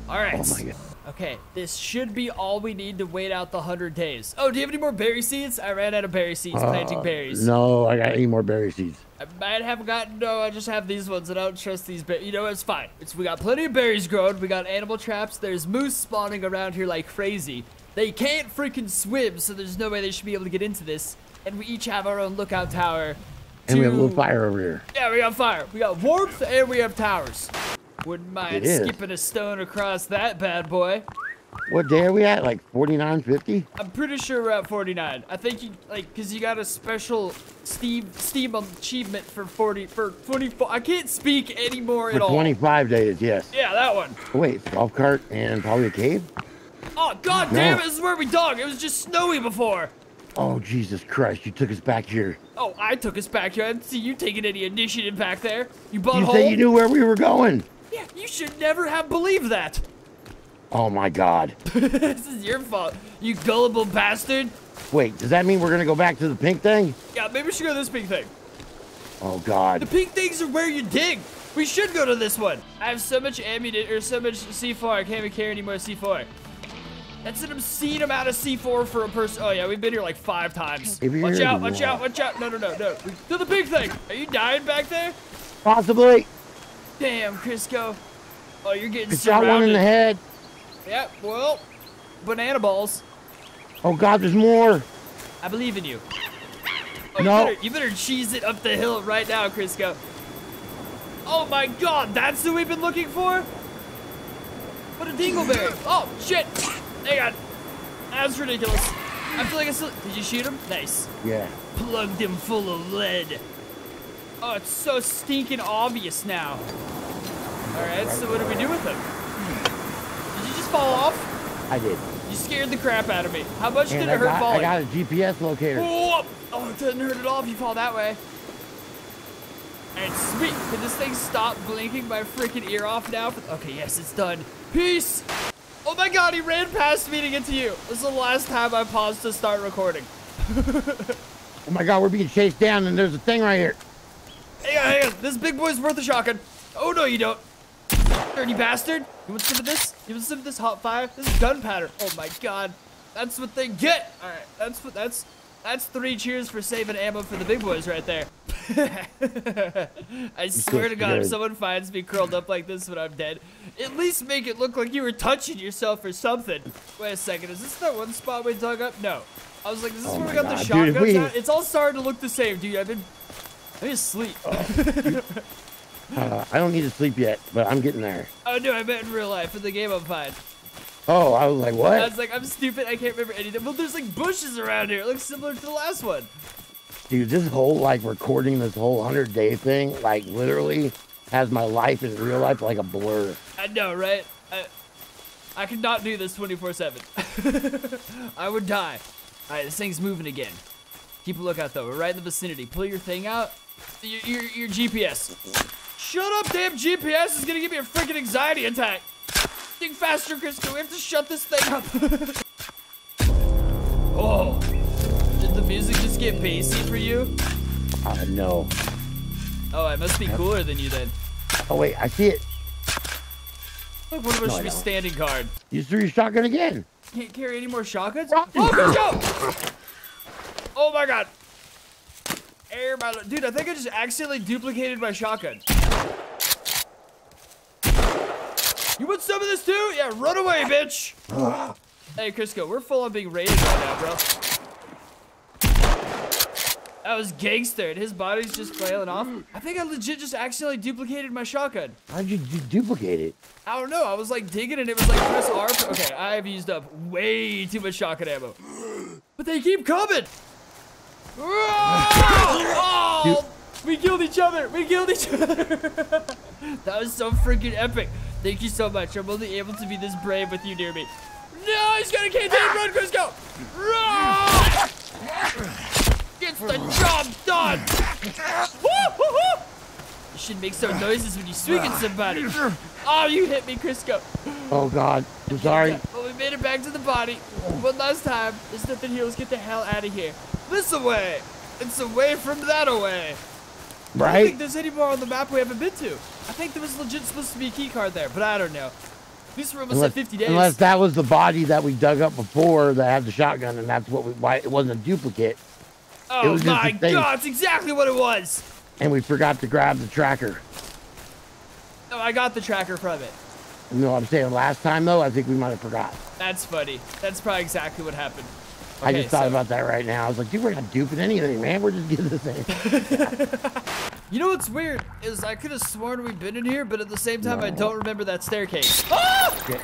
All right. Oh my god. Okay, this should be all we need to wait out the 100 days. Oh, do you have any more berry seeds? I ran out of berry seeds planting Uh, berries. No, I got any more berry seeds. I might have gotten, no, I just have these ones and I don't trust these berries. You know, it's fine. It's, we got plenty of berries growing. We got animal traps. There's moose spawning around here like crazy. They can't freaking swim, so there's no way they should be able to get into this. And we each have our own lookout tower. And we have a little fire over here. Yeah, we got fire. We got warmth and we have towers. Wouldn't mind skipping a stone across that bad boy. What day are we at? Like 49, 50? I'm pretty sure we're at 49. I think you like because you got a special Steam Steam achievement for 40 for 24. I can't speak anymore For at all. 25 days, yes. Yeah, that one. Oh, wait, golf cart and probably a cave? Oh god No. damn it! This is where we dug. It was just snowy before. Oh, Jesus Christ, you took us back here. Oh, I took us back here. I didn't see you taking any initiative back there. You You butthole. said you knew where we were going. Yeah, you should never have believed that. Oh my god. this is your fault. You gullible bastard. Wait, does that mean we're gonna go back to the pink thing? Yeah, maybe we should go to this pink thing. Oh god. The pink things are where you dig. We should go to this one. I have so much ammunition or so much C4. I can't even carry any more C4. That's an obscene amount of C4 for a person. Oh yeah, we've been here like five times. Watch out! Watch out! Watch out! No, no, no, no. We- To the pink thing. Are you dying back there? Possibly. Damn, Crisco. Oh, you're getting It's shot one in the head. Yep. Well, banana balls. Oh god, there's more. I believe in you. Oh, No. You better, you better cheese it up the hill right now, Crisco. Oh my god, that's who we've been looking for? What a dingleberry. Oh, shit. Hang on. That's ridiculous. I feel like I still. Did you shoot him? Nice. Yeah. Plugged him full of lead. Oh, it's so stinking obvious now. Alright, so what do we do with him? Did you just fall off? I did. You scared the crap out of me. How much And did I it hurt got, I got a GPS locator. Oh, oh, it doesn't hurt at all if you fall that way. And sweet. Can this thing stop blinking my freaking ear off now? Okay, yes, it's done. Peace. Oh my god, he ran past me to get to you. This is the last time I paused to start recording. Oh my god, we're being chased down and there's a thing right here. Hang on, hang on. This big boy's worth a shotgun. Oh, no, you don't. Dirty bastard. You want some of this? You want some of this hot fire? This is gunpowder. Oh my god. That's what they get. All right, that's what that's that's three cheers for saving ammo for the big boys right there. I swear to God, if someone finds me curled up like this when I'm dead, at least make it look like you were touching yourself or something. Wait a second, is this that one spot we dug up? No. I was like, is this Oh where we got the God, dude, shotguns if we-? It's all starting to look the same, dude. I've been, I've been asleep. Uh, I don't need to sleep yet, but I'm getting there. Oh no, I meant in real life. In the game, I'm fine. Oh, I was like, what? I was like, I'm stupid. I can't remember anything. Well, there's like bushes around here. It looks similar to the last one. Dude, this whole like recording this whole 100 day thing, like literally has my life in real life like a blur. I know, right? I, I could not do this 24/7. I would die. All right, this thing's moving again. Keep a lookout though. We're right in the vicinity. Pull your thing out. Your, your, your GPS. Shut up, damn GPS is gonna give me a freaking anxiety attack. Faster, Crisco. We have to shut this thing up. oh, did the music just get bassy for you? Uh, no. Oh, I must be cooler than you then. Oh wait, I see it. Look, one of us No, should be standing guard. You threw your shotgun again. Can't carry any more shotguns? Oh, let's! Oh my god. Air my dude, I think I just accidentally duplicated my shotgun. You want some of this too? Yeah, run away, bitch. hey, Crisco, we're full on being raided right now, bro. That was gangster, and his body's just flailing off. I think I legit just accidentally duplicated my shotgun. How'd you du- duplicate it? I don't know. I was like digging and it was like press R. Okay, I have used up way too much shotgun ammo. But they keep coming. Oh, we killed each other. We killed each other. that was so freaking epic. Thank you so much. I'm only able to be this brave with you near me. No, he's got a canteen. Ah! Run, Crisco. Run! Gets the job done. You should make some noises when you swing at somebody. Oh, you hit me, Crisco. Oh God, I'm sorry. Yeah, Well, we made it back to the body. One last time. There's nothing here. Let's get the hell out of here. This away. It's away from that away. I don't think there's any more on the map we haven't been to. I think there was legit supposed to be a key card there, but I don't know. These room almost Unless, at 50 days. unless that was the body that we dug up before that had the shotgun, and that's what we, why it wasn't a duplicate, oh was my god, it's exactly what it was. and we forgot to grab the tracker. Oh, I got the tracker from it. You know what I'm saying? Last time though, I think we might have forgot. That's funny. That's probably exactly what happened. I just thought so- about that right now. I was like, dude, we're not duping anything, man. We're just getting the thing. You know what's weird is I could have sworn we've been in here, but at the same time I don't remember that staircase. Ah! Okay.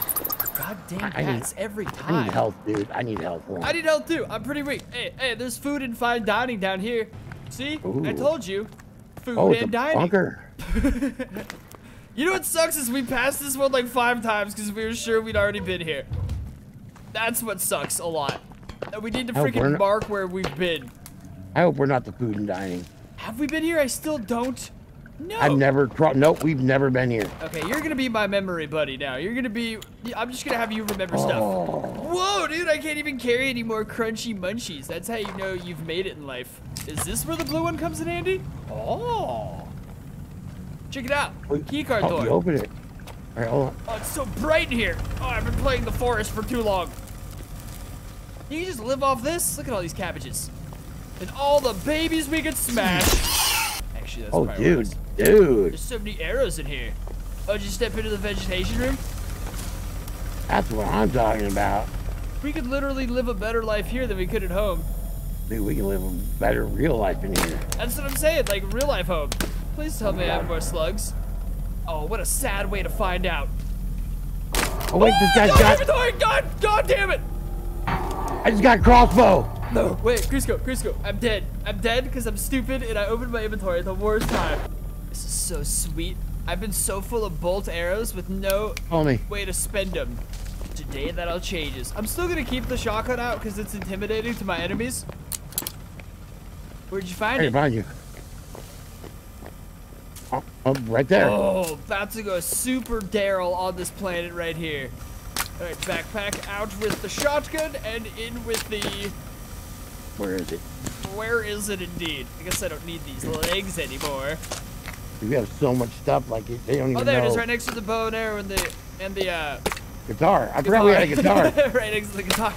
God damn I- I need- every I need help, dude. I need help. Hold. I need help too. I'm pretty weak. Hey, hey, there's food and fine dining down here. See? I told you. Food oh, and dining. bunker. You know what sucks is we passed this one like five times because we were sure we'd already been here. That's what sucks a lot. We need to I hope we're freaking mark where we've been. I hope we're not the food and dining. Have we been here? I still don't. No. I've never. Nope, we've never been here. Okay, you're gonna be my memory buddy now. You're gonna be. I'm just gonna have you remember stuff. Oh. Whoa, dude! I can't even carry any more crunchy munchies. That's how you know you've made it in life. Is this where the blue one comes in handy? Oh. Check it out. Keycard Oh, door. you open it. All right, hold on. Oh, it's so bright in here. Oh, I've been playing the forest for too long. You can just live off this. Look at all these cabbages. And all the babies we could smash. Actually, that's Oh, dude, worse. dude. There's so many arrows in here. Oh, did you step into the vegetation room? That's what I'm talking about. We could literally live a better life here than we could at home. Dude, we can live a better real life in here. That's what I'm saying, like real life home. Please tell me I have more slugs. Oh, what a sad way to find out. Oh wait, this guy's got. Oh, God, God damn it! I just got a crossbow. No, wait, Crisco, Crisco, I'm dead. I'm dead because I'm stupid and I opened my inventory at the worst time. This is so sweet. I've been so full of bolt arrows with no way to spend them. Today that all changes. I'm still gonna keep the shotgun out because it's intimidating to my enemies. Where'd you find Hey, it? behind you. Oh, oh, right there. Oh, about to go super Daryl on this planet right here. All right, backpack out with the shotgun and in with the. Where is it? Where is it indeed? I guess I don't need these legs anymore. We have so much stuff like it, they don't even Oh, there know. it is, right next to the bow and arrow and the and the uh. Guitar. I forgot we had a guitar. right next to the guitar.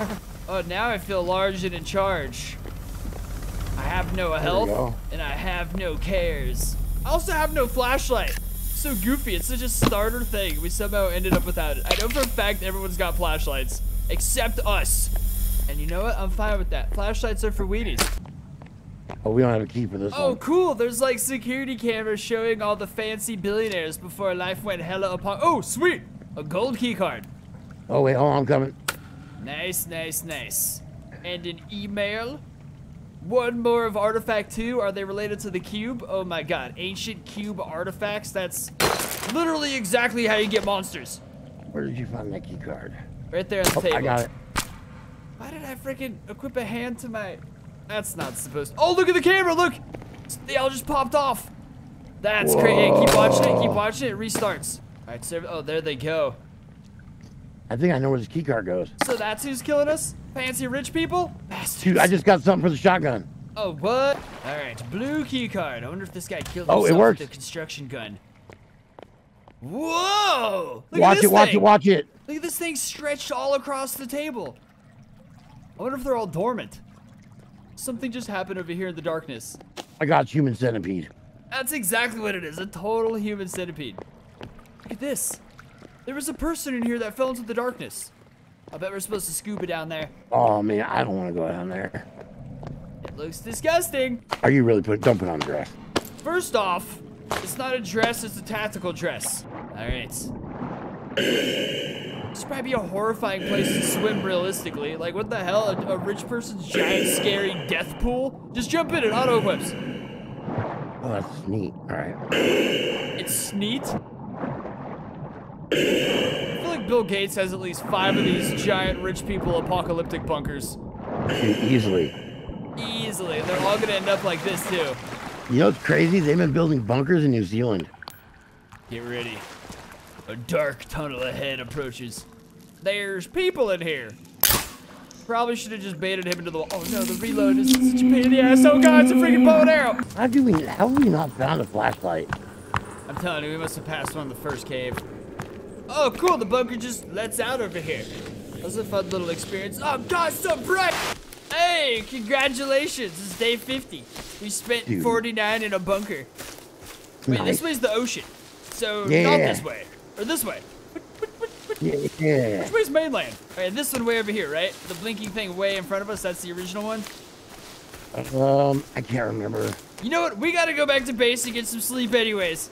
Oh, now I feel large and in charge. I have no health and I have no cares. I also have no flashlight. So goofy. It's such a starter thing. We somehow ended up without it. I know for a fact everyone's got flashlights except us. And you know what? I'm fine with that. Flashlights are for weenies. Oh, we don't have a key for this Oh, one. cool. There's like security cameras showing all the fancy billionaires before life went hella apart. Oh, sweet. A gold key card. Oh wait, hold on, I'm coming. Nice, nice, nice. And an email. One more of Artifact 2. Are they related to the cube? Oh my god. Ancient cube artifacts. That's literally exactly how you get monsters. Where did you find that key card? Right there on the Oh, table. I got it. Why did I freaking equip a hand to my... That's not supposed Oh, look at the camera. Look. They all just popped off. That's crazy. Hey, keep watching it. Keep watching it. It restarts. All right, so... Oh, there they go. I think I know where this key card goes. So that's who's killing us? Fancy rich people? Bastards. Dude, I just got something for the shotgun. Oh, what? All right, blue key card. I wonder if this guy killed Oh, it works. with the construction gun. Whoa! Look at watch it, watch thing. it, watch it. Look at this thing stretched all across the table. I wonder if they're all dormant. Something just happened over here in the darkness. I got human centipede. That's exactly what it is, a total human centipede. Look at this. There was a person in here that fell into the darkness. I bet we're supposed to scuba down there. Oh man, I don't want to go down there. It looks disgusting. Are you really put? Don't put on a dress. First off, it's not a dress, it's a tactical dress. All right. This probably be a horrifying place to swim realistically. Like, what the hell? A, a rich person's giant, scary death pool? Just jump in it, auto equips. Oh, that's neat. All right. It's neat. Bill Gates has at least five of these giant rich people apocalyptic bunkers. Easily. Easily. They're all gonna end up like this, too. You know what's crazy? They've been building bunkers in New Zealand. Get ready. A dark tunnel ahead approaches. There's people in here. Probably should have just baited him into the wall. Oh no, the reload is such a pain in the ass. Oh god, it's a freaking bow and arrow. How do we? How have we not found a flashlight? I'm telling you, we must have passed one in the first cave. Oh, cool, the bunker just lets out over here. That was a fun little experience. Oh god, so bright! Hey, congratulations, it's day 50. We spent Dude. 49 in a bunker. Wait, Nice. this way's the ocean. So, not this way. Or this way. Yeah, yeah. Which way's mainland? Alright, this one way over here, right? The blinking thing way in front of us, that's the original one. Um, I can't remember. You know what? We gotta go back to base and get some sleep anyways.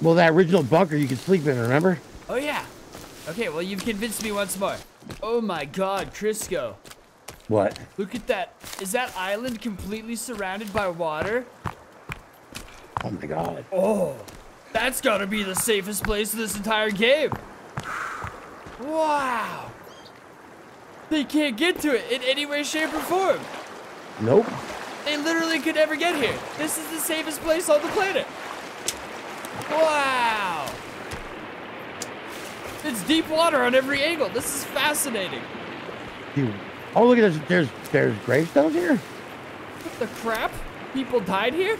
Well, that original bunker you could sleep in. Remember? Oh yeah. Okay, well you've convinced me once more. Oh my god, Crisco. What? Look at that. Is that island completely surrounded by water? Oh my God. Oh, that's gotta be the safest place in this entire game. Wow. They can't get to it in any way, shape, or form. Nope. They literally could never get here. This is the safest place on the planet. Wow. It's deep water on every angle. This is fascinating. Dude. Oh, look at this. There's there's gravestones here. What the crap? People died here?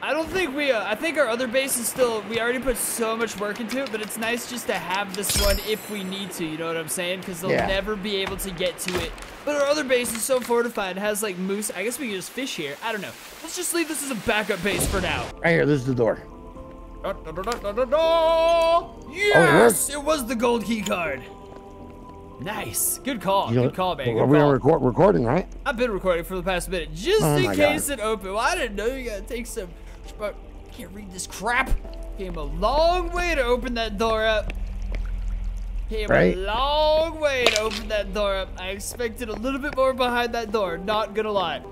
I don't think we, uh, I think our other base is still, we already put so much work into it, but it's nice just to have this one if we need to, you know what I'm saying? Because they'll Yeah. never be able to get to it. But our other base is so fortified, it has like moose, I guess we can just fish here. I don't know. Let's just leave this as a backup base for now. Right here. This is the door. Da, da, da, da, da, da, da. Yes! Oh, it was the gold key card. Nice. Good call. You Good call, man. Are Good we call. on record, recording, right? I've been recording for the past minute just Oh in case God. it opened. Well, I didn't know you gotta take some. But can't read this crap. Came a long way to open that door up. Came Right. a long way to open that door up. I expected a little bit more behind that door. Not gonna lie.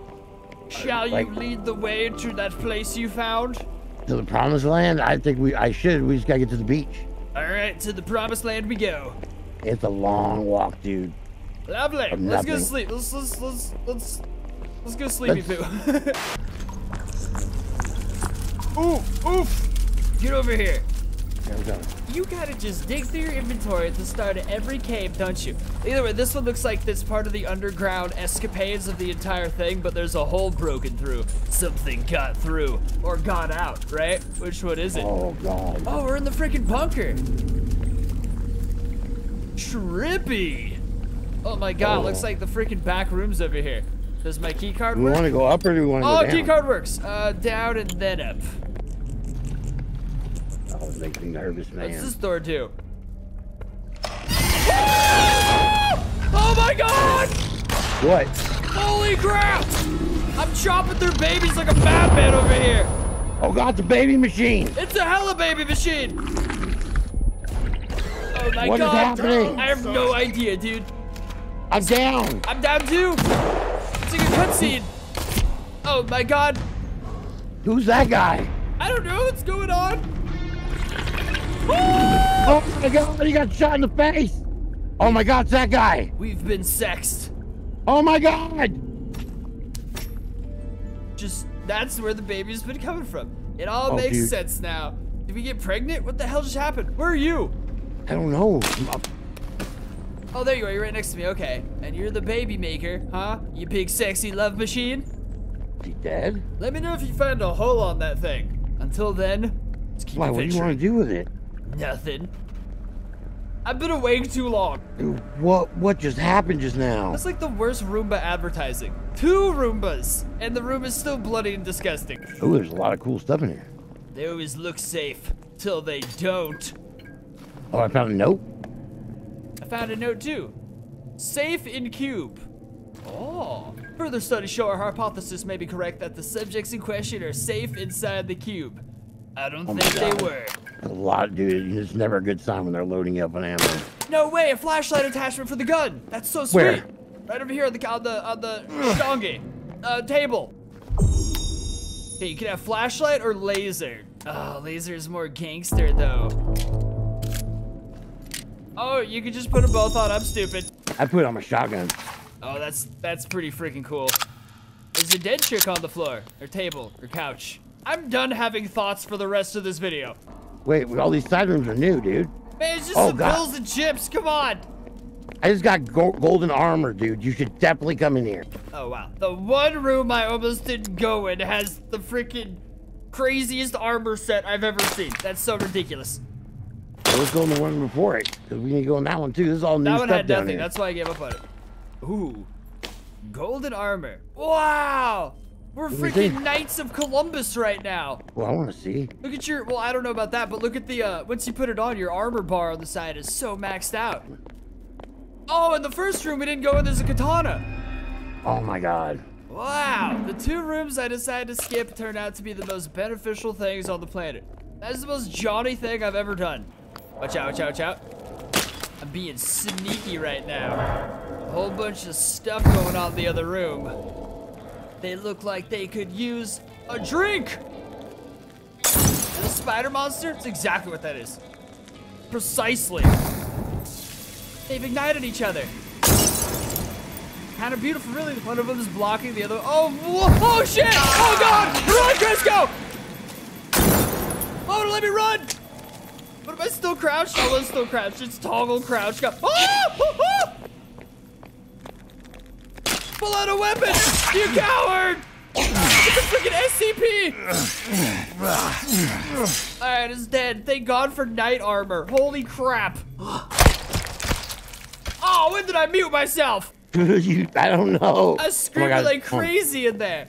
Shall you Like- lead the way to that place you found? To the promised land. I think we. I should. We just gotta get to the beach. All right, to the promised land we go. It's a long walk, dude. Lovely. Let's go sleep. Let's let's let's let's let's go sleepy poo. oof oof. Get over here. There we go. You gotta just dig through your inventory at the start of every cave, don't you? Either way, this one looks like it's part of the underground escapades of the entire thing, but there's a hole broken through. Something got through. Or got out, right? Which one is it? Oh God. Oh, we're in the freaking bunker. Trippy. Oh my god, looks like the freaking back rooms over here. Does my key card we work? want to go up or do we want to Oh, go key card works. Uh, down and then up. Makes me nervous, man. What's this door do? Oh my god! What? Holy crap! I'm chopping through babies like a madman over here. Oh God, the baby machine. It's a hella baby machine. Oh my What is god! happening? I have no idea, dude. I'm down. I'm down too. It's like a cutscene. Oh my god. Who's that guy? I don't know what's going on. Oh my God, he got shot in the face. Oh my God, it's that guy. We've been sexed. Oh my God. Just that's where the baby's been coming from. It all Oh, makes dude. sense now. Did we get pregnant? What the hell just happened? Where are you? I don't know. Oh, there you are. You're right next to me. Okay. And you're the baby maker, huh? You big sexy love machine? Is he dead? Let me know if you find a hole on that thing. Until then, let's keep Why? What do you want to do with it? Nothing. I've been awake too long. Dude, what what just happened just now? That's like the worst Roomba advertising. Two Roombas, and the room is still bloody and disgusting. Oh, there's a lot of cool stuff in here. They always look safe, till they don't. Oh, I found a note. I found a note too. Safe in cube. Oh. Further studies show our hypothesis may be correct that the subjects in question are safe inside the cube. I don't Oh think they were. A lot, dude. It's never a good sign when they're loading up on ammo. No way, a flashlight attachment for the gun. That's so sweet. Where? Right over here on the on the on the stongy uh, table. Hey, you can have flashlight or laser. Oh, laser is more gangster though. Oh, you could just put them both on. I'm stupid. I put on my shotgun. Oh, that's that's pretty freaking cool. There's a dead chick on the floor, or table, or couch. I'm done having thoughts for the rest of this video. Wait, all these side rooms are new, dude. Man, it's just Oh, some God. pills and chips. Come on. I just got go golden armor, dude. You should definitely come in here. Oh wow. The one room I almost didn't go in has the freaking craziest armor set I've ever seen. That's so ridiculous. So let's go in the one before it. 'cause we need to go in that one too. This is all new That one stuff had nothing. here. That's why I gave up on it. Ooh. Golden armor. Wow. We're freaking Knights of Columbus right now. Well, I want to see. Look at your, well, I don't know about that, but look at the, uh, once you put it on, your armor bar on the side is so maxed out. Oh, in the first room we didn't go in, there's a katana. Oh my god. Wow, the two rooms I decided to skip turned out to be the most beneficial things on the planet. That is the most Johnny thing I've ever done. Watch out, watch out, watch out. I'm being sneaky right now. A whole bunch of stuff going on in the other room. They look like they could use a drink. A spider monster? It's exactly what that is. Precisely. They've ignited each other. Kind of beautiful, really. One of them is blocking the other. Oh, oh shit! Oh god! Run, Crisco! Oh, let me run! What am I still crouched? Oh, I'm still crouched. It's toggle crouch. Go. Oh! Hoo, hoo! Pull out a weapon! You coward! It's a freaking SCP! Alright, it's dead. Thank God for knight armor. Holy crap. Oh, when did I mute myself? you, I don't know. I Oh screaming like crazy in there.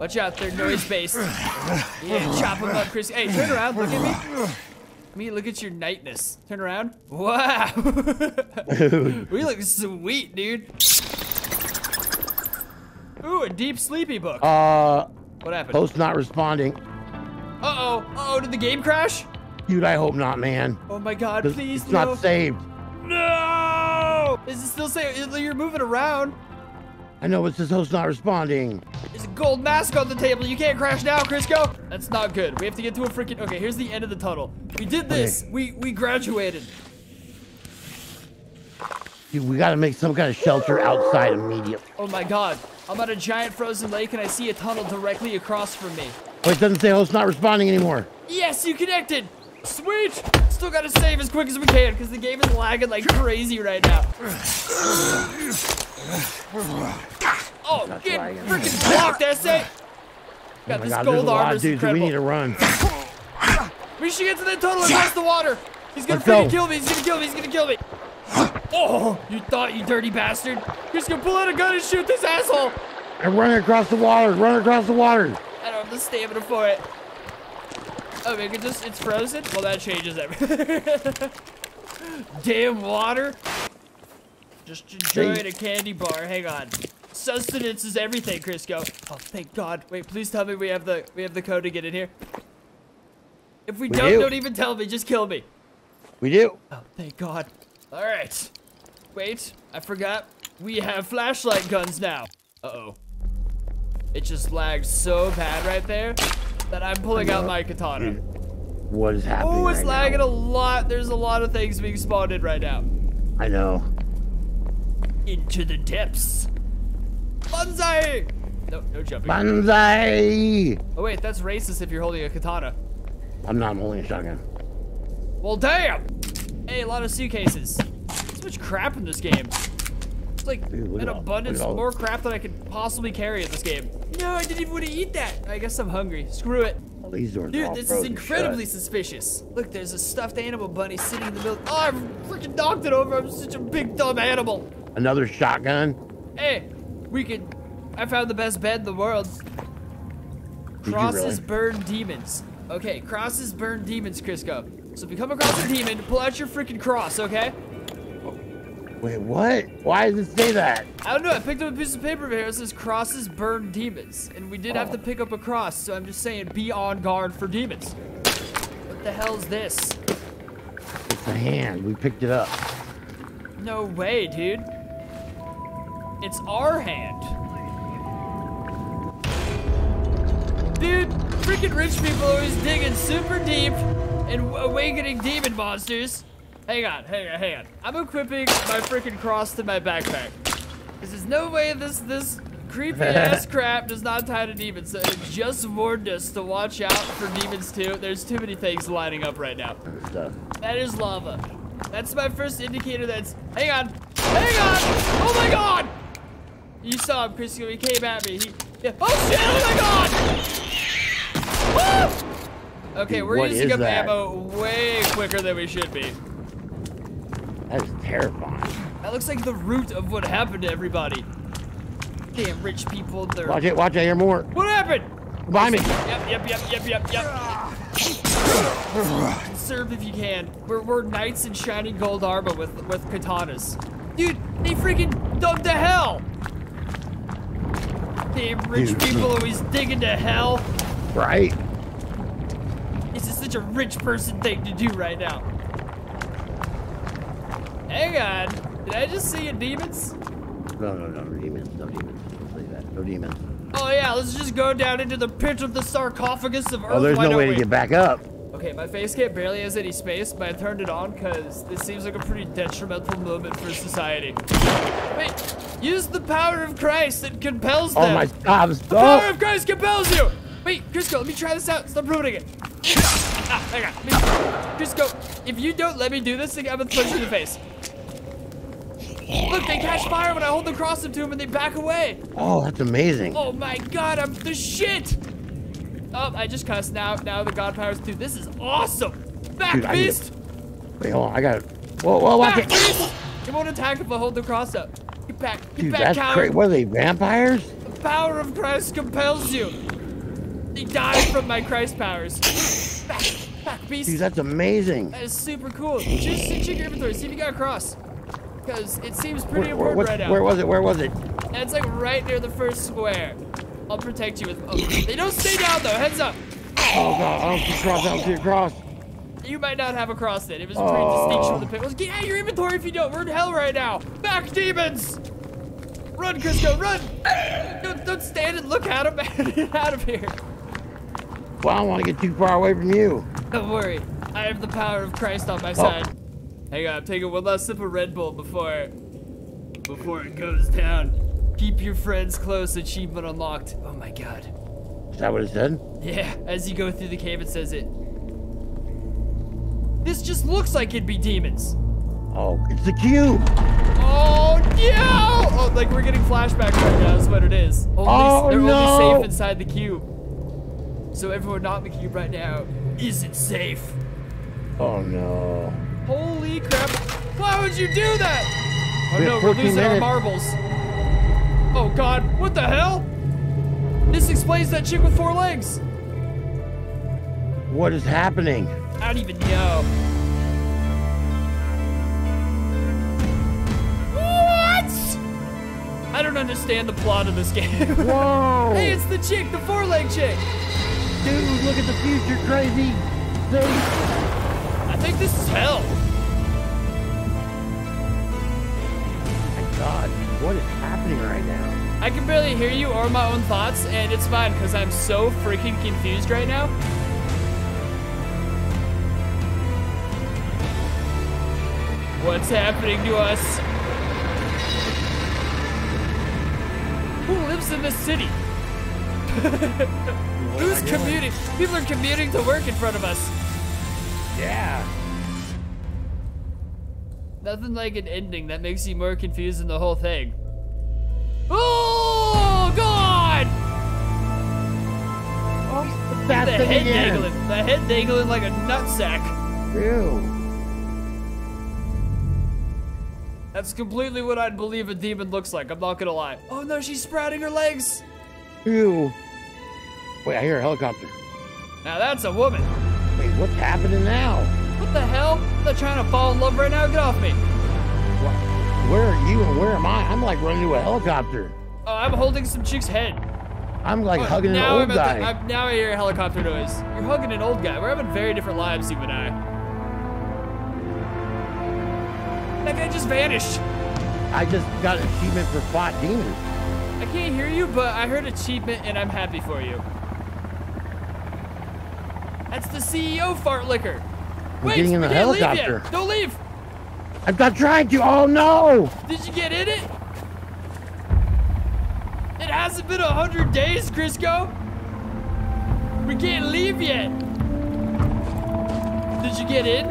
Watch out, they're noise based. Yeah, chop them up, Chris. Hey, turn around, look at me. I mean, look at your nightness. Turn around. Wow. we look sweet, dude. Ooh, a deep sleepy book. Uh, what happened? host not responding. Uh-oh. Uh-oh, did the game crash? Dude, I hope not, man. Oh my god, please it's no. not saved. No! Is it still saying you're moving around? I know it's says host not responding. There's a gold mask on the table. You can't crash now, Crisco. That's not good. We have to get to a freaking. Okay, here's the end of the tunnel. We did this. Okay. We we graduated. Dude, we gotta make some kind of shelter outside immediately. Oh my god. I'm at a giant frozen lake and I see a tunnel directly across from me. Wait, it doesn't say host not responding anymore. Yes, you connected. Sweet. Still gotta save as quick as we can because the game is lagging like crazy right now. Oh, That's get freaking blocked, essay. Oh Got this god, gold armor. of dudes. We need to run. We should get to the tunnel across the water. He's gonna freaking go. kill me. He's gonna kill me. He's gonna kill me. Oh, you thought, you dirty bastard. You're just gonna pull out a gun and shoot this asshole. And run across the water. Run across the water. I don't have the stamina for it. Oh, we can just, it's frozen? Well, that changes everything. Damn water. Just enjoying a candy bar. Hang on. Sustenance is everything, Crisco. Oh, thank God. Wait, please tell me we have the we have the code to get in here. If we, We don't, do. don't even tell me. Just kill me. We do. Oh, thank God. All right. Wait, I forgot. We have flashlight guns now. Uh-oh. It just lagged so bad right there that I'm pulling out my katana. What is happening? Oh, it's right lagging now? a lot. There's a lot of things being spawned in right now. I know. Into the depths. Banzai! No, no jumping. Banzai! oh, wait, that's racist if you're holding a katana. I'm not I'm holding a shotgun. Well, damn! Hey, a lot of suitcases. So much crap in this game. Like Dude, an abundance all- more crap than I could possibly carry in this game. No, I didn't even want to eat that. I guess I'm hungry. Screw it. Dude, this is incredibly shut. suspicious. Look, there's a stuffed animal bunny sitting in the middle. Oh, I freaking knocked it over. I'm such a big dumb animal. Another shotgun. Hey, we could. I found the best bed in the world. Crosses really? burn demons. Okay, crosses burn demons, Crisco. So if you come across a demon, pull out your freaking cross, okay? Wait, what? Why does it say that? I don't know. I picked up a piece of paper here. It says crosses burn demons, and we did have to oh. pick up a cross. So I'm just saying, be on guard for demons. What the hell's this? It's a hand. We picked it up. No way, dude. It's our hand. Dude, freaking rich people always digging super deep and awakening demon monsters. Hang on, hang on, hang on. I'm equipping my freaking cross to my backpack. Because there's no way this this creepy ass crap does not tie to demons. So it just warned us to watch out for demons too. There's too many things lining up right now. That is lava. That's my first indicator that's. Hang on! Hang on! Oh my god! You saw him, Chris. He came at me. He. Yeah. Oh shit! Oh my god! Woo! Okay, we're what using up that? ammo way quicker than we should be. That is terrifying. That looks like the root of what happened to everybody. Damn rich people, they're. Watch it. Watch it. Hear more. What happened? Behind me. Yep, yep, yep, yep, yep, yep. Serve if you can. We're, we're knights in shining gold armor with with katanas. Dude, they freaking dug to hell. Damn rich Dude. people always digging to hell. Right. This is such a rich person thing to do right now. Hang on. Did I just see a demons? No, no, no. Demons. No demons. That. No demons. Oh yeah, let's just go down into the pit of the sarcophagus of Earth. Oh, there's Why no way to get back up. Okay, my face cam barely has any space, but I turned it on because this seems like a pretty detrimental moment for society. Wait, use the power of Christ that compels Oh my God. The power of Christ compels you! Wait, Crisco, let me try this out. Stop ruining it. Ah, hang on. Let me- Crisco, if you don't let me do this thing, I'm gonna punch you in the face. Look, they catch fire when I hold the cross up to them and they back away. Oh, that's amazing. Oh my god, I'm the shit! Oh, I just cussed now. Now the god powers too. This is awesome! Back Dude, I need beast! Wait, hold on. I got it. Whoa, whoa, watch Back it. beast! It won't attack if I hold the cross up. Get back, get Dude, back, that's coward! great. What are they, vampires? The power of Christ compels you! They died from my Christ powers. Back, back beast! Dude, that's amazing. That is super cool. Just check your inventory, see if you got a cross. Because it seems pretty Where, important right now. where was it? Where was it? And it's like right near the first square. I'll protect you with. Oh, they don't stay down though. Heads up. Oh, God. I don't see cross. I don't see a cross. You might not have a cross then. It was pretty Oh. distinct from the pit. Get out of your inventory if you don't. We're in hell right now. Back demons! Run, Crisco, run! Don't, don't stand and look at him. Get out of here. Well, I don't want to get too far away from you. Don't worry. I have the power of Christ on my Oh. side. Hang on, I'm taking one last sip of Red Bull before before it goes down. Keep your friends close. Achievement unlocked. Oh my god. Is that what it said? Yeah, as you go through the cave, it says it. This just looks like it'd be demons. Oh, it's the cube. Oh no! Oh, like we're getting flashbacks right now. That's what it is. Only, Oh, they're no! only safe inside the cube. So everyone not in the cube right now isn't safe. Oh, no. Holy crap! Why would you do that? Oh We no, we're 14 losing our marbles. Oh god, what the hell? This explains that chick with four legs. What is happening? I don't even know. What? I don't understand the plot of this game. Whoa! hey, it's the chick, the four leg chick. Dude, look at the future, crazy thing. I think this is hell. My God, what is happening right now? I can barely hear you or my own thoughts, and it's fine because I'm so freaking confused right now. What's happening to us? Who lives in this city? Who's commuting? People are commuting to work in front of us. Yeah. Nothing like an ending that makes you more confused than the whole thing. Oh, God! Oh, that The head again. dangling. The head dangling like a nutsack. Ew. That's completely what I'd believe a demon looks like. I'm not gonna lie. Oh no, she's sprouting her legs. Ew. Wait, I hear a helicopter. Now that's a woman. What's happening now? What the hell? They're trying to fall in love right now. Get off me. What? Where are you and where am I? I'm like running to a helicopter. Oh, I'm holding some chick's head. I'm like Oh, hugging an now old I'm at the- guy. I'm- now I hear a helicopter noise. You're hugging an old guy. We're having very different lives, you and I. That guy just vanished. I just got an achievement for spot demons. I can't hear you, but I heard achievement and I'm happy for you. That's the CEO fart liquor. I'm Wait, getting in the can't leave. Don't leave. I'm not trying to. Oh no! Did you get in it? It hasn't been a hundred days, Crisco. We can't leave yet. Did you get in?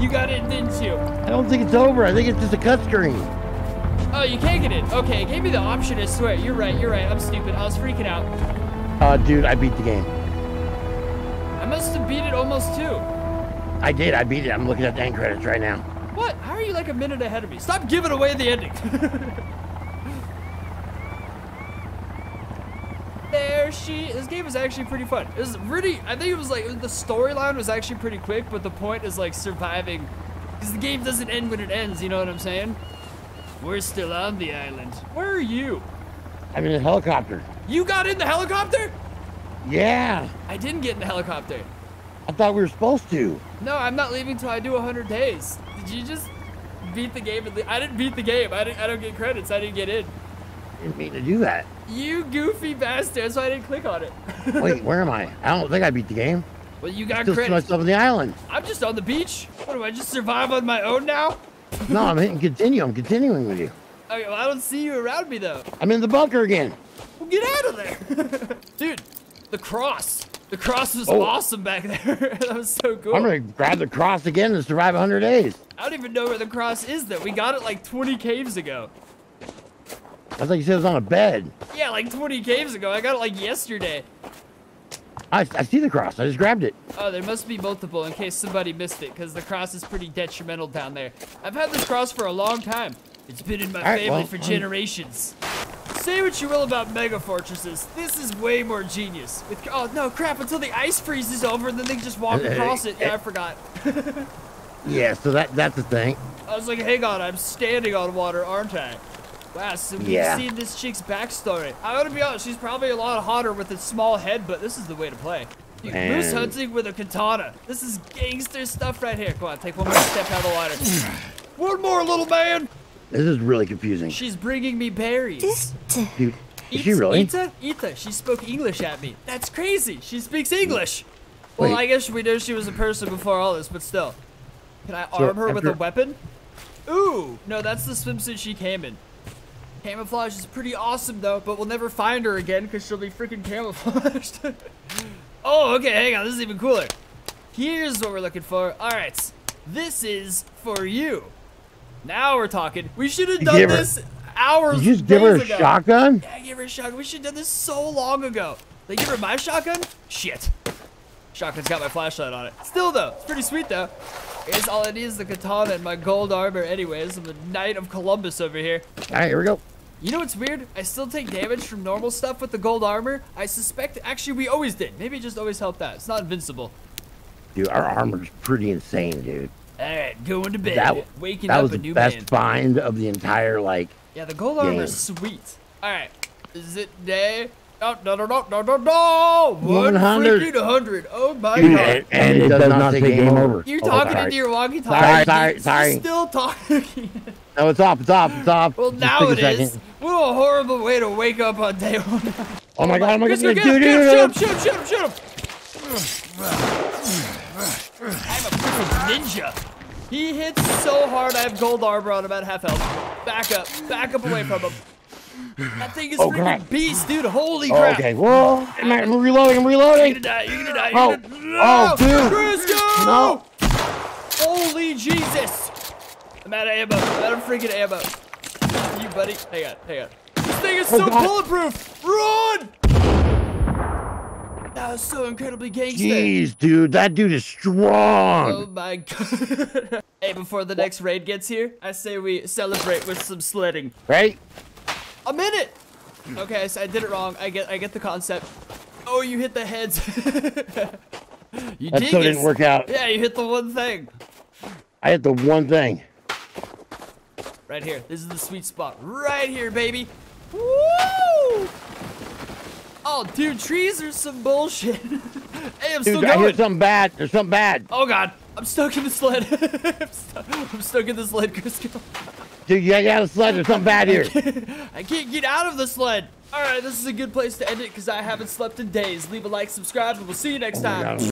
You got in, didn't you? I don't think it's over. I think it's just a cut screen. Oh, you can't get in. Okay, it gave me the option. I swear. You're right. You're right. I'm stupid. I was freaking out. Uh, dude, I beat the game. I must have beat it almost too. I did. I beat it. I'm looking at the end credits right now. What? How are you like a minute ahead of me? Stop giving away the ending. there she. This game was actually pretty fun. It was really. I think it was like the storyline was actually pretty quick, but the point is like surviving, because the game doesn't end when it ends. You know what I'm saying? We're still on the island. Where are you? I'm in a helicopter. You got in the helicopter? Yeah. I didn't get in the helicopter. I thought we were supposed to. No, I'm not leaving till I do 100 days. Did you just beat the game? And I didn't beat the game. I didn't. I don't get credits. I didn't get in. Didn't mean to do that. You goofy bastard. That's why I didn't click on it. Wait, where am I? I don't think I beat the game. well, you got Still see credits. myself on the island. I'm just on the beach. What do I just survive on my own now? No, I'm hitting continue. I'm continuing with you. Okay, well I don't see you around me though. I'm in the bunker again. Well, get out of there, dude. The cross. The cross was Oh. awesome back there. that was so cool. I'm gonna grab the cross again and survive 100 days. I don't even know where the cross is though. We got it like 20 caves ago. I thought you said it was on a bed. Yeah, like 20 caves ago. I got it like yesterday. I, I see the cross. I just grabbed it. Oh, there must be multiple in case somebody missed it, because the cross is pretty detrimental down there. I've had this cross for a long time. It's been in my right, family well, for um, generations. Say what you will about mega fortresses, this is way more genius. With, oh no, crap! Until the ice freezes over, and then they can just walk across it. Yeah, I forgot. Yeah, so that that's the thing. I was like, hang on, I'm standing on water, aren't I? Wow, so we've Yeah. seen this chick's backstory. I gotta be honest, she's probably a lot hotter with a small head, but this is the way to play. Dude, moose hunting with a katana. This is gangster stuff right here. Come on, take one more step out of the water. one more, little man. This is really confusing. She's bringing me berries. Dude, is she really? Ita? Ita, she spoke English at me. That's crazy. She speaks English. Well, I guess we knew she was a person before all this, but still. Can I So arm her with a weapon? Ooh, no, that's the swimsuit she came in. Camouflage is pretty awesome though, but we'll never find her again because she'll be freaking camouflaged. oh, okay, hang on, this is even cooler. Here's what we're looking for. All right, this is for you. Now we're talking. We should have done give her- this hours. Did you just give her a ago. shotgun? Yeah, give her a shotgun. We should have done this so long ago. They give her my shotgun? Shit. Shotgun's got my flashlight on it. Still though, it's pretty sweet though. It's all I need is the katana and my gold armor anyways. I'm the Knight of Columbus over here. All right, here we go. You know what's weird? I still take damage from normal stuff with the gold armor. I suspect, actually we always did. Maybe it just always helped out. It's not invincible. Dude, our armor's pretty insane, dude. Alright, going to bed. That, Waking that up was a the new best man. find of the entire, like, Yeah, the gold armor is sweet. Alright, is it day? No, no, no, no, no, no, no! 100. 100. Oh my dude, god. and, and it does not say game over. You're Oh, talking sorry. into your walkie-talkie. Sorry, sorry, You're still talking. No, it's off, it's off, it's off. well, Just now it is. What a horrible way to wake up on day one. Oh my god, oh my god, Chris, go dude, get him, dude, get him, dude, shoot him, shoot him, shoot him, shoot him. I'm a freaking ninja. He hits so hard, I have gold armor on about half health. Back up, back up away from him. That thing is Oh, freaking crap. beast, dude. Holy Oh, crap. okay, whoa, I'm, reloading. I'm reloading, You're gonna die, you're gonna die, you're Oh, gonna oh, dude. Crisco! No. Holy Jesus! I'm out of ammo. I'm out of freaking ammo. You, buddy. Hang on, hang on. This thing is Oh, so God. bulletproof! Run! That was so incredibly gangster. Jeez, dude, that dude is strong. Oh my god. hey, before the next raid gets here, I say we celebrate with some sledding. Right? A minute. Okay, so I did it wrong. I get I get the concept. Oh, you hit the heads. you That still didn't work out. Yeah, you hit the one thing. I hit the one thing. Right here. This is the sweet spot. Right here, baby. Woo! Oh, dude, trees are some bullshit. hey, I'm still Dude, I hear something bad. There's something bad. Oh god, I'm stuck in the sled. I'm, stuck, I'm stuck in the sled, Crisco. Dude, you gotta sled. There's something bad here. I can't get out of the sled. All right, this is a good place to end it because I haven't slept in days. Leave a like, subscribe, and we'll see you next Oh time.